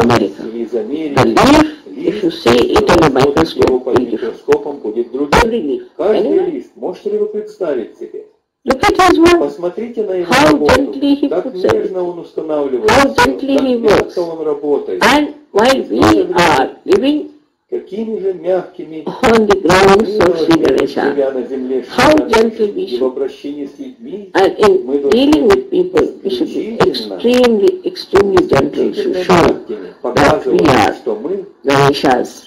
America. или из The Америки. leaf, if you see it under смотрите его microscope, will different. микроскопом, будет другим. Every leaf. Каждый Anyway, лист. Можете ли вы представить себе? look at his work. Посмотрите на его How работу, gently he как puts нежно он устанавливает How gently как he мягко works. он работает, And while we are living какими же мягкими on the мы grounds of должны Sri быть, Ganesha живя на земле How Шри Ганеши, gentle we и в should- обращении с людьми, and in dealing with people, we should be extremely, extremely gentle to исключительно show мягкими, показывая, are. что мы Ganesha's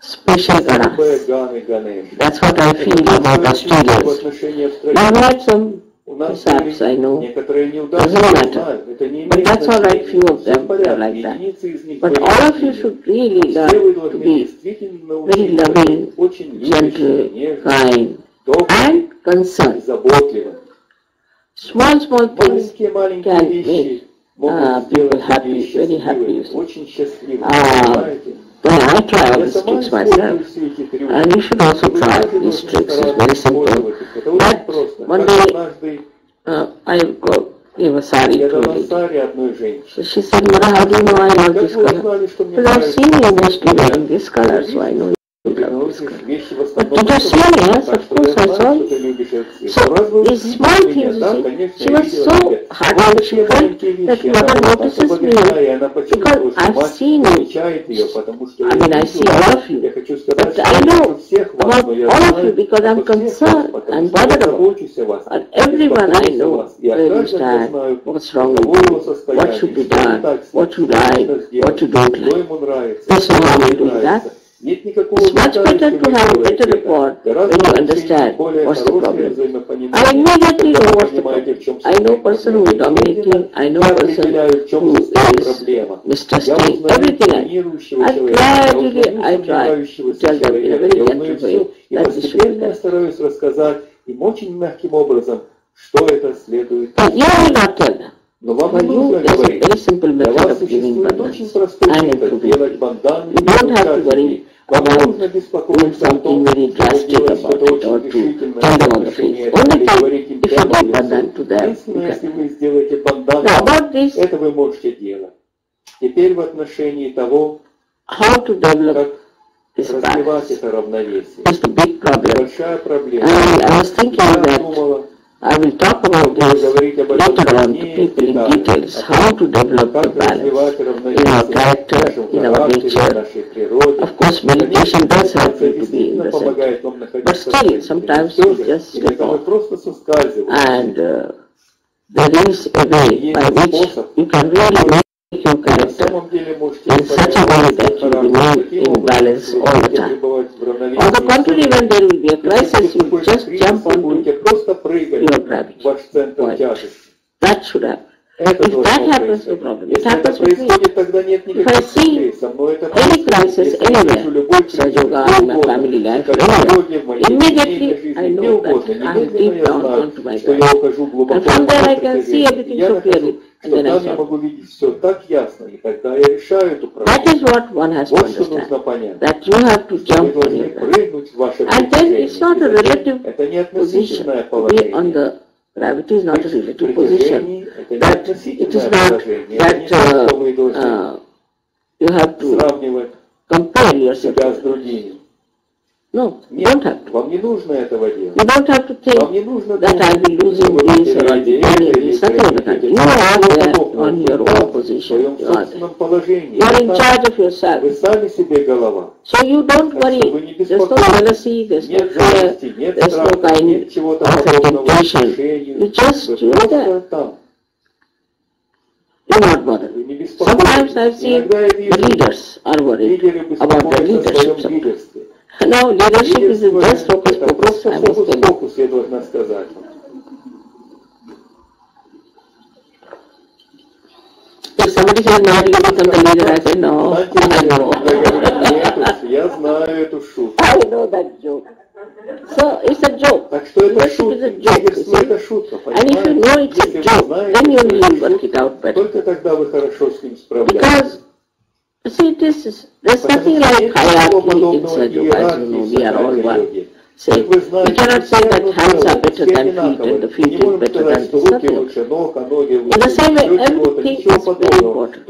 special особые Ganas. Ганы Ганеш. That's what I feel about В Australians. отношении I've Австралии had some Perhaps I know doesn't matter. But that's all right, few of them are like that. But all of you should really learn uh, to be very loving, gentle, kind, and concerned. Small, small things can make uh, people happy, very happy. Uh, when I try these tricks myself, and you should also try these tricks, it's very simple. But one day uh, I gave a sari to a lady. So she said, Mara, how do you know I love this color? Because I've seen you mostly wearing this color, so I know but just serious, of course I saw. So it's thing. She was so heartbroken that mother notices me because I've seen you. I mean, I see all of you. But I know about all of you because I'm concerned, I'm bothered about and everyone I know where is that, what's wrong with you, what should be done, what you like, what you don't like. That's why I'm doing that. It's much better to have a better Гораздо when you understand what's the problem. I immediately know what's the problem. I know person who is dominating, I know person who is mistrusting, everything else. I я gradually, I try to tell them in a very gentle way that this should be стараюсь рассказать им очень мягким образом, что это следует Но вам не you, нужно говорить. Для вас существует очень простой метод делать бандан You don't have to worry Вам не нужно беспокоиться о том, drastic делать что-то очень решительное Only или говорить им прямо в лицо. Единственное, если вы сделаете бандан, Now about this, это вы можете делать. Теперь в отношении того, как развивать это равновесие. Большая проблема. Я думала, I will talk about this later on to people in details, how to develop the balance in our character, in our nature. Of course, meditation does help you to be in the center, but still, sometimes you just slip off. And uh, there is a way by which you can really your character in such a way that you remain in balance all the time. On the contrary, when there will be a crisis, you just jump onto your gravity. Point. That should happen. If that happens, no problem. It happens with me. If I see any crisis anywhere, such yoga, in my family life, anywhere, immediately I know that I am deep down onto my gravity. And from there I can see everything so clearly. and что then I там я solve. могу видеть все так ясно, и тогда я решаю эту That проблему. is what one has to Вот что understand. нужно понять. That you have to Вы jump on должны your ground. прыгнуть в ваше And then it's not a притяжение. relative Это не position. относительное To be on положение. the gravity is not a relative position. Притяжение – это не That it is относительное not положение. Это не that то, uh, что вы должны uh, you have to сравнивать compare yourself. себя с другими. No, you Нет, don't have to. вам не нужно этого делать. You don't have to Вам think не нужно that I'll be думать, losing что вы this or I'll потеряете be это gaining или this, nothing of the kind. приобретете You это. are Ничего there подобного. on your Вы own там, в position. своем You are there. собственном положении. You are in Вы charge of Вы yourself. сами себе голова. So you don't Так что worry. вы не There's no беспокойтесь. jealousy, there's no Нет fear, зависти, нет there's no страха, kind нет чего-то of a подобного temptation. отношению. You just, Вы you are there. просто там. You're not bothered. Вы не Sometimes беспокойтесь. I've seen Иногда я the вижу, leaders are worried лидеры about their беспокоятся о своем leadership. лидерстве. Now leadership is just focus, focus, I must tell you. должна сказать. If somebody says not you become the leader, I say no, I know. я знаю эту шутку. I know that joke. So it's a joke. Так что это шутка. is a joke, you Лидерство это шутка, And if you know it's a joke, then you will work it out better. Только тогда вы хорошо с ним справляетесь. You see, this is there's but nothing like hierarchy inside the Western. We are all one. We cannot say that hands are better than feet and the feet is better than the In the same way, everything is very important.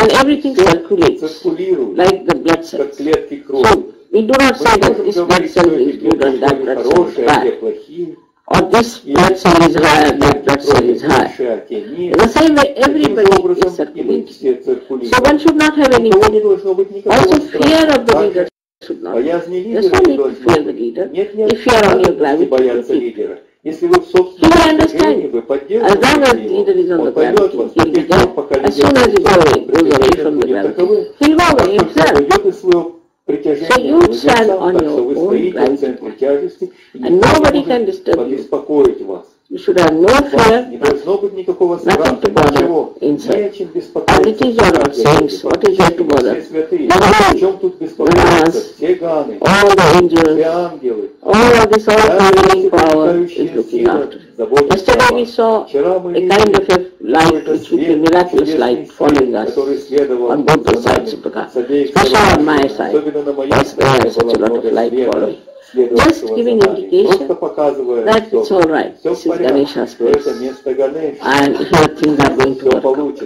And everything circulates, like the blood cells. So, we do not say that this blood cell is good and that blood cell is bad. Or this blood cell is high, that blood cell is high. а те In the same way, everybody is и circulating. So one should not have any не никакого Also, fear of the leader should not. There's no не need to fear the leader. If you are on your gravity. Если вы в собственном движении, вы As long as поддерживаете его, on the он gravity, вас there. пока лидер the будет таковым. himself. уйдет из своего So you stand on your own righteousness, and nobody can disturb you. You should have no fear, nothing to bother inside. As it is, your own not saints. What is there to bother? Nevertheless, all the angels, all of this all-pervading power is looking after. Yesterday we saw a kind of a light, which would a miraculous light following us on both the sides of the car. Especially on my side, was there such a lot of light following. Just giving indication that it's all right. This is Ganesha's place. And here things are going to work.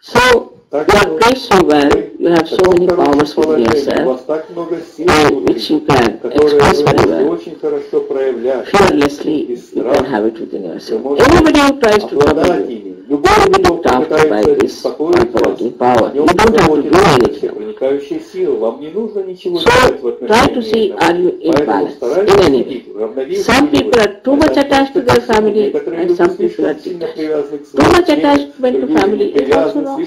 So, you are prayed so well, you have so many powers within yourself, and which you can express very well. Fearlessly, you can have it within yourself. Everybody who tries to trouble you will be looked after by this operating power. You don't have to do anything. So, try to see are you in balance in anything. Some people are too much attached to their family, and some people are too much attachment to family is also wrong.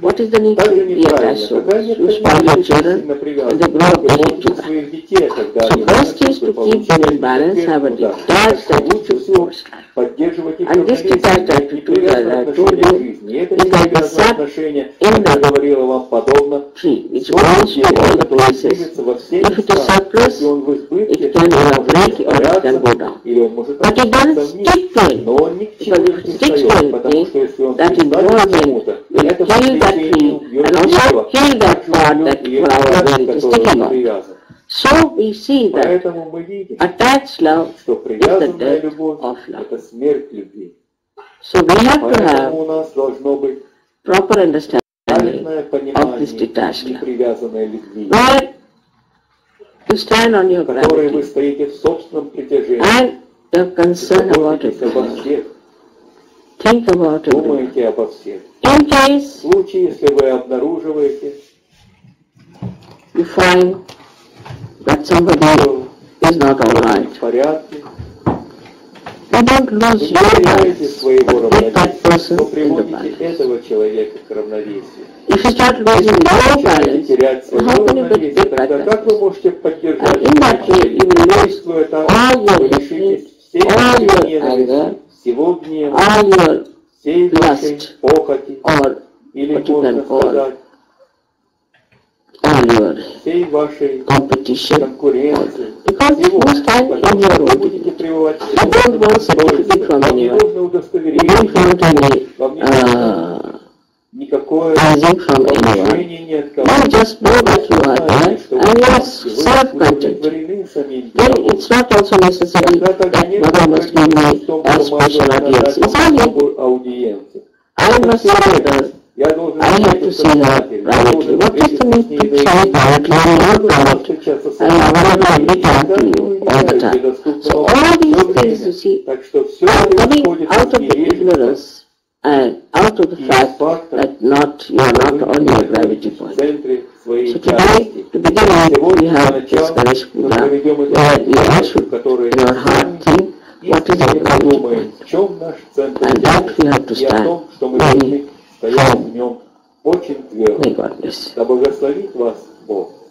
What is the need? To Также be неправильно. attached so Когда much? You некоторые spoil люди your слишком children сильно and привязаны, they grow up вы hating портите you. своих детей, когда So они best is to вырастут, keep them in balance, have a detached attitude towards life. поддерживать их And this равновесие, detached не attitude, привязанное as I told отношение к you, жизни. И это is не like a привязанное sap отношение, in как я the говорила вам, подобно tree which солнцу, grows to all the который places. движется во все If it is места. surplus, Если он в избытке, it can он может evaporate or it can испаряться, go down. или он может But it опуститься doesn't вниз. stick to it. Но он ни к чему Because if не it sticks to встает, потому anything, что если он that пристанет к involvement чему-то, will это kill that привлечение tree убьет And also feel that part that flower very it is sticking on. So we see that. attached love is the death of love. So we have to have proper understanding of this detached love. Where you stand on your gravity. and the concern about it. Think about it. In В case случае, если вы обнаруживаете, you find that somebody is not all right, в порядке, you don't lose your balance, take that равновесия, person но in the приводите balance. этого человека к равновесию. If you start losing your balance, how can you that person? можете поддержать And in that way, you will lose all your hatred, all your anger, all your lust or what you can call all your competition because it was time in your own. I don't want certificate from anyone. You don't want any uh, никакое rising from anyone. повышение ни от кого. You just know that you are Знаете, there что and вы you are можете, вы self-content. удовлетворены самим Then собой. it's not also necessary Тогда тогда that нет Mother must give необходимости в me том, a что мать special должна audience. дать It's вам only особую аудиенцию. I must see her. Я должен I have to встретиться see с her матерью, я privately. должен What is the встретиться need с ней to see наедине. privately and not Нужно private? встречаться с I am available ней. every time Всегда to you, не all the уезжаю, time. доступно So вам all всё these время. things, you see, Так что все are coming происходит out of the естественно. ignorance And out of the fact that not you are not вы on your gravity point. So today, to begin with, we have this Ganesh Puja, where should, которая in our heart, think what is our gravity point. And that we have to stand very firm. May God bless you. Да.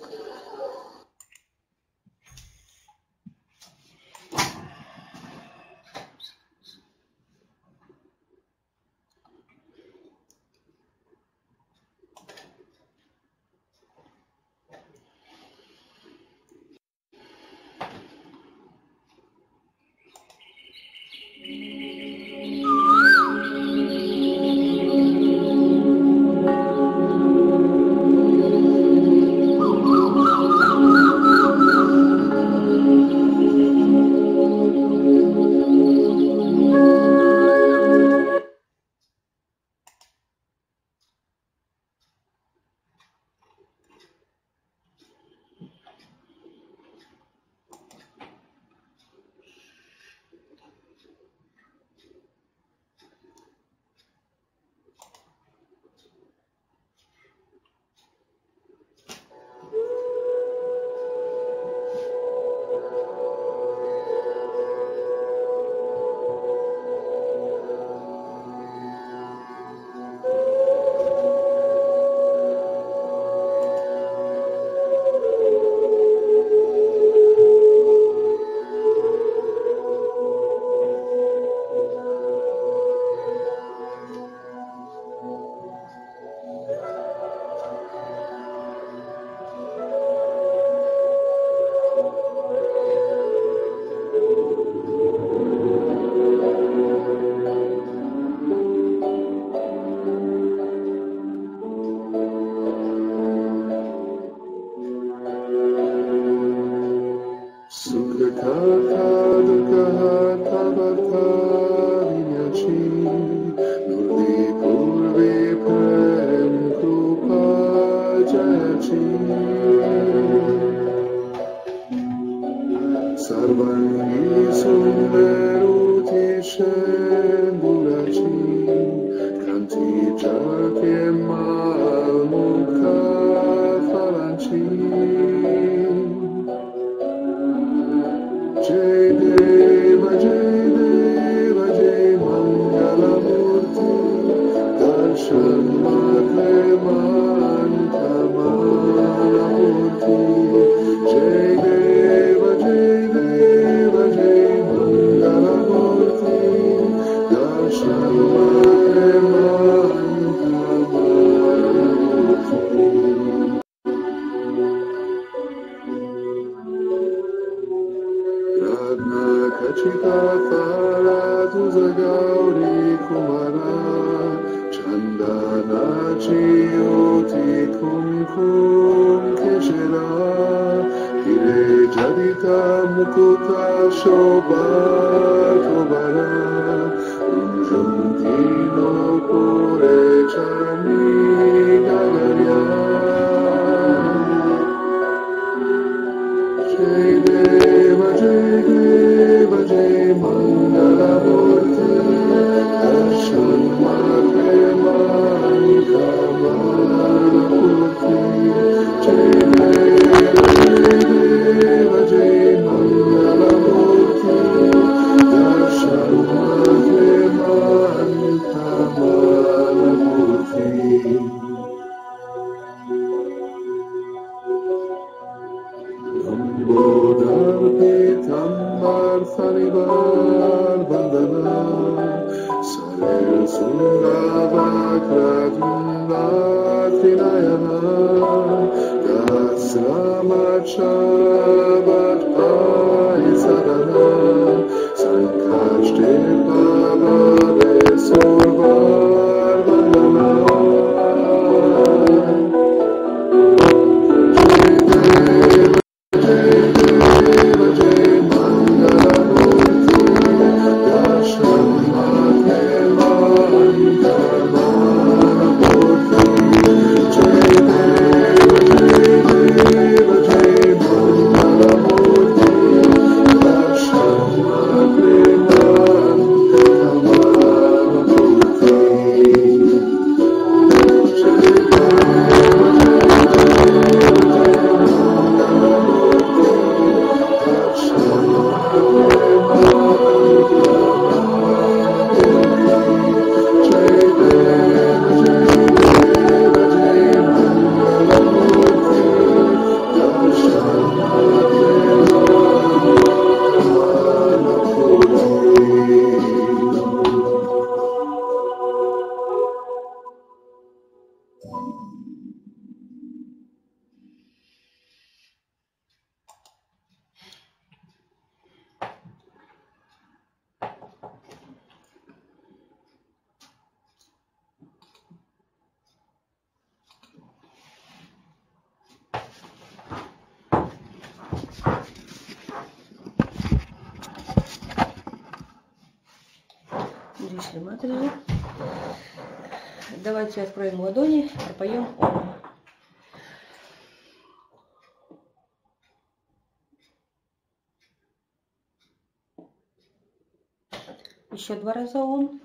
Еще два раза Ом.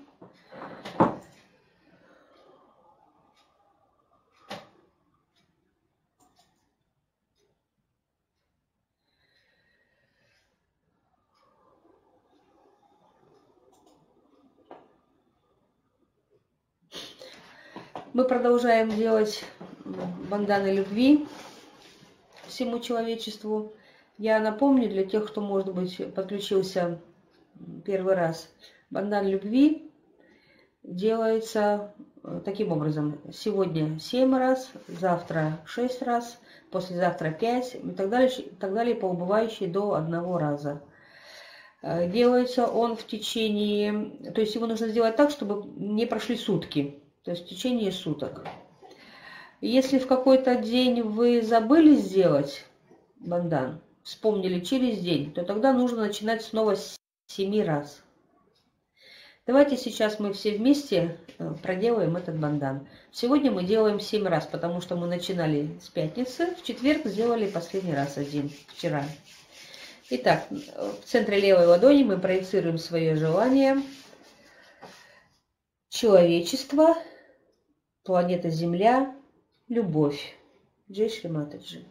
Мы продолжаем делать банданы любви всему человечеству. Я напомню для тех, кто, может быть, подключился первый раз. Бандан любви делается э, таким образом. Сегодня 7 раз, завтра 6 раз, послезавтра 5 и так далее, и так далее по убывающей до одного раза. Э, Делается он в течение... То есть его нужно сделать так, чтобы не прошли сутки то есть в течение суток. Если в какой-то день вы забыли сделать бандан, вспомнили через день, то тогда нужно начинать снова с 7 раз. Давайте сейчас мы все вместе э, проделаем этот бандан. Сегодня мы делаем 7 раз, потому что мы начинали с пятницы, в четверг сделали последний раз один, вчера. Итак, в центре левой ладони мы проецируем свое желание. Человечество – планета Земля, любовь. Джей Шри Матаджи.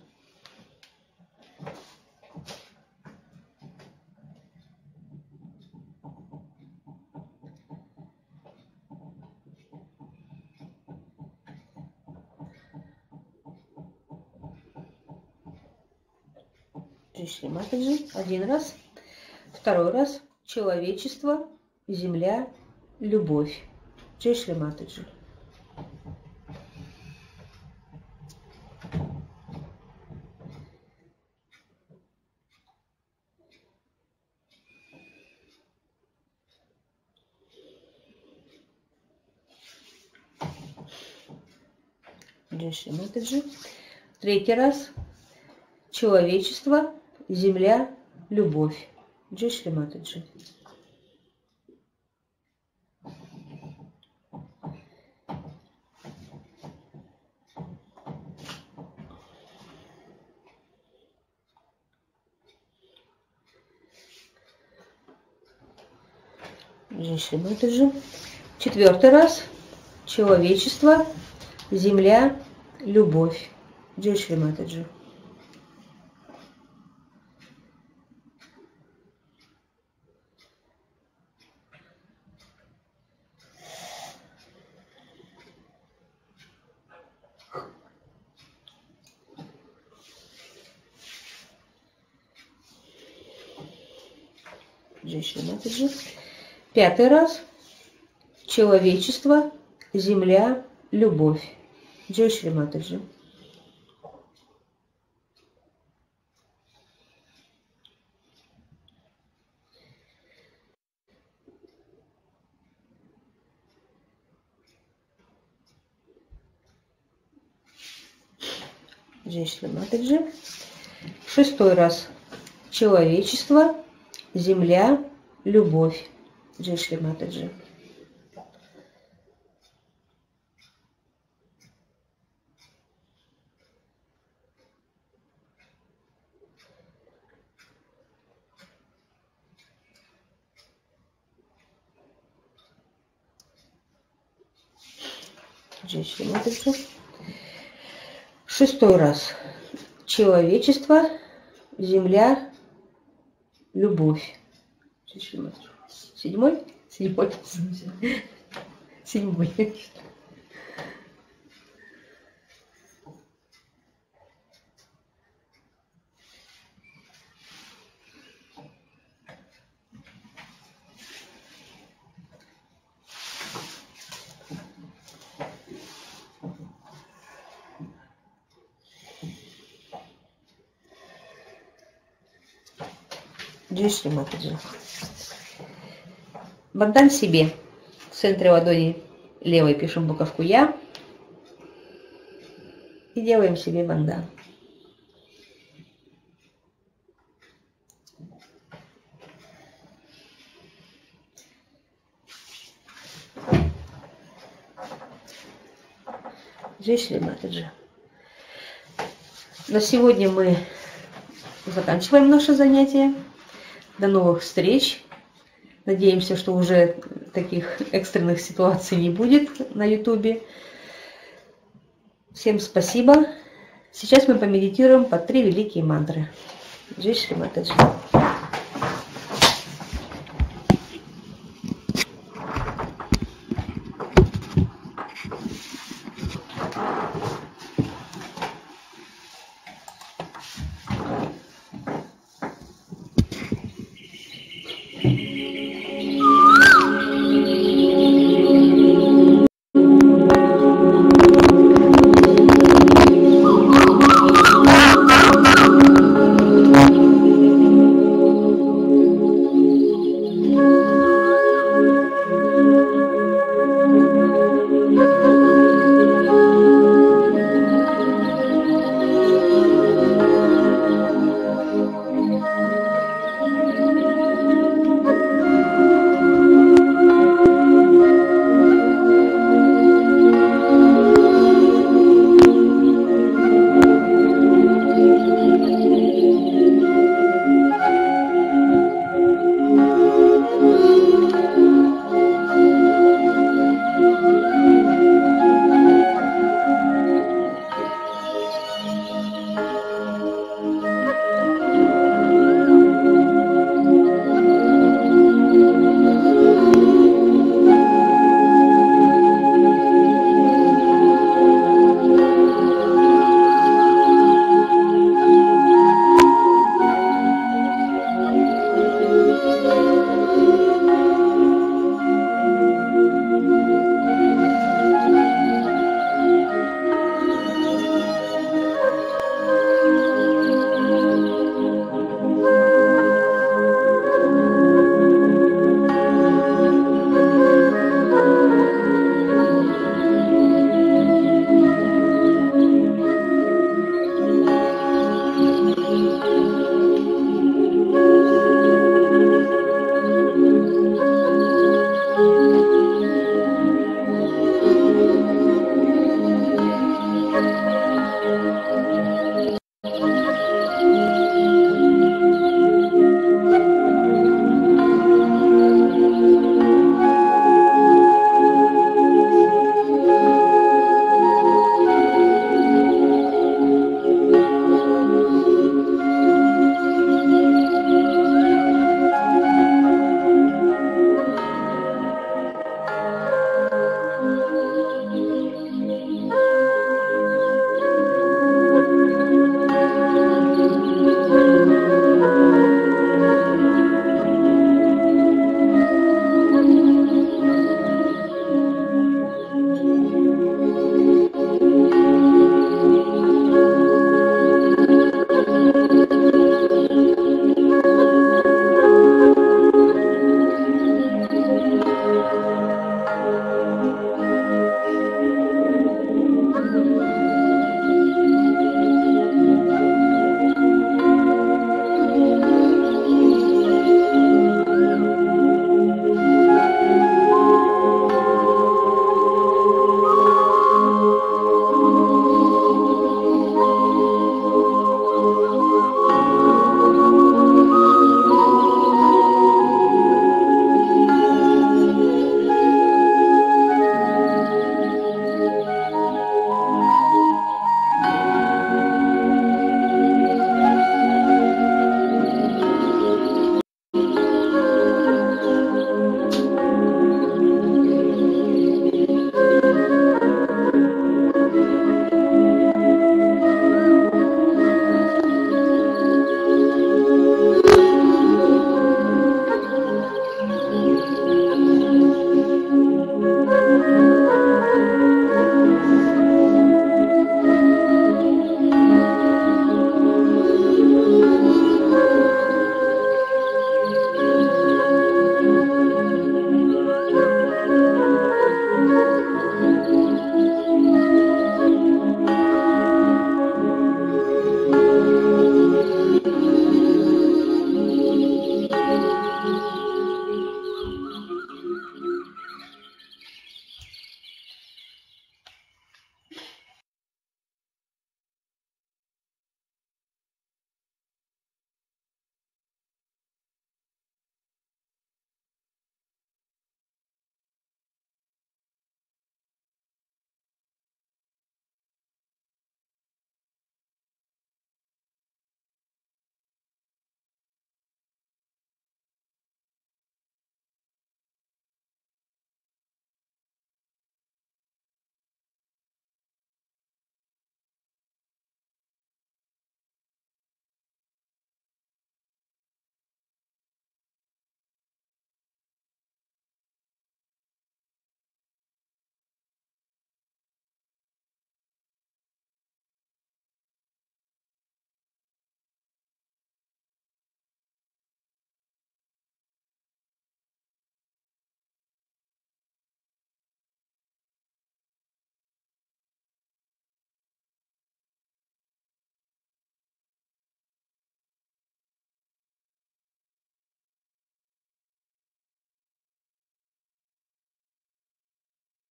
вычислим. Опять же, один раз, второй раз. Человечество, земля, любовь. Чешли матаджи. Решим же. Третий раз. Человечество, земля, любовь. Джай Шри Матаджи. Женщина, ну это же четвертый раз. Человечество, земля, любовь. Джей Шри Матаджи. Джей Шри Матаджи. Пятый раз. Человечество, земля, любовь. Джей Шри Матаджи. Джей Шри Матаджи. Шестой раз. Человечество, земля, любовь. Джей Шри Матаджи. Матаджи. Шестой раз. Человечество, земля, любовь. Шри Матаджи. Седьмой? Седьмой. Седьмой. Джей Шри Бандан себе. В центре ладони левой пишем буковку Я. И делаем себе бандан. Джей Шри Матаджи. На сегодня мы заканчиваем наше занятие. До новых встреч. Надеемся, что уже таких экстренных ситуаций не будет на Ютубе. Всем спасибо. Сейчас мы помедитируем по три великие мантры. Джей Шри Матаджи.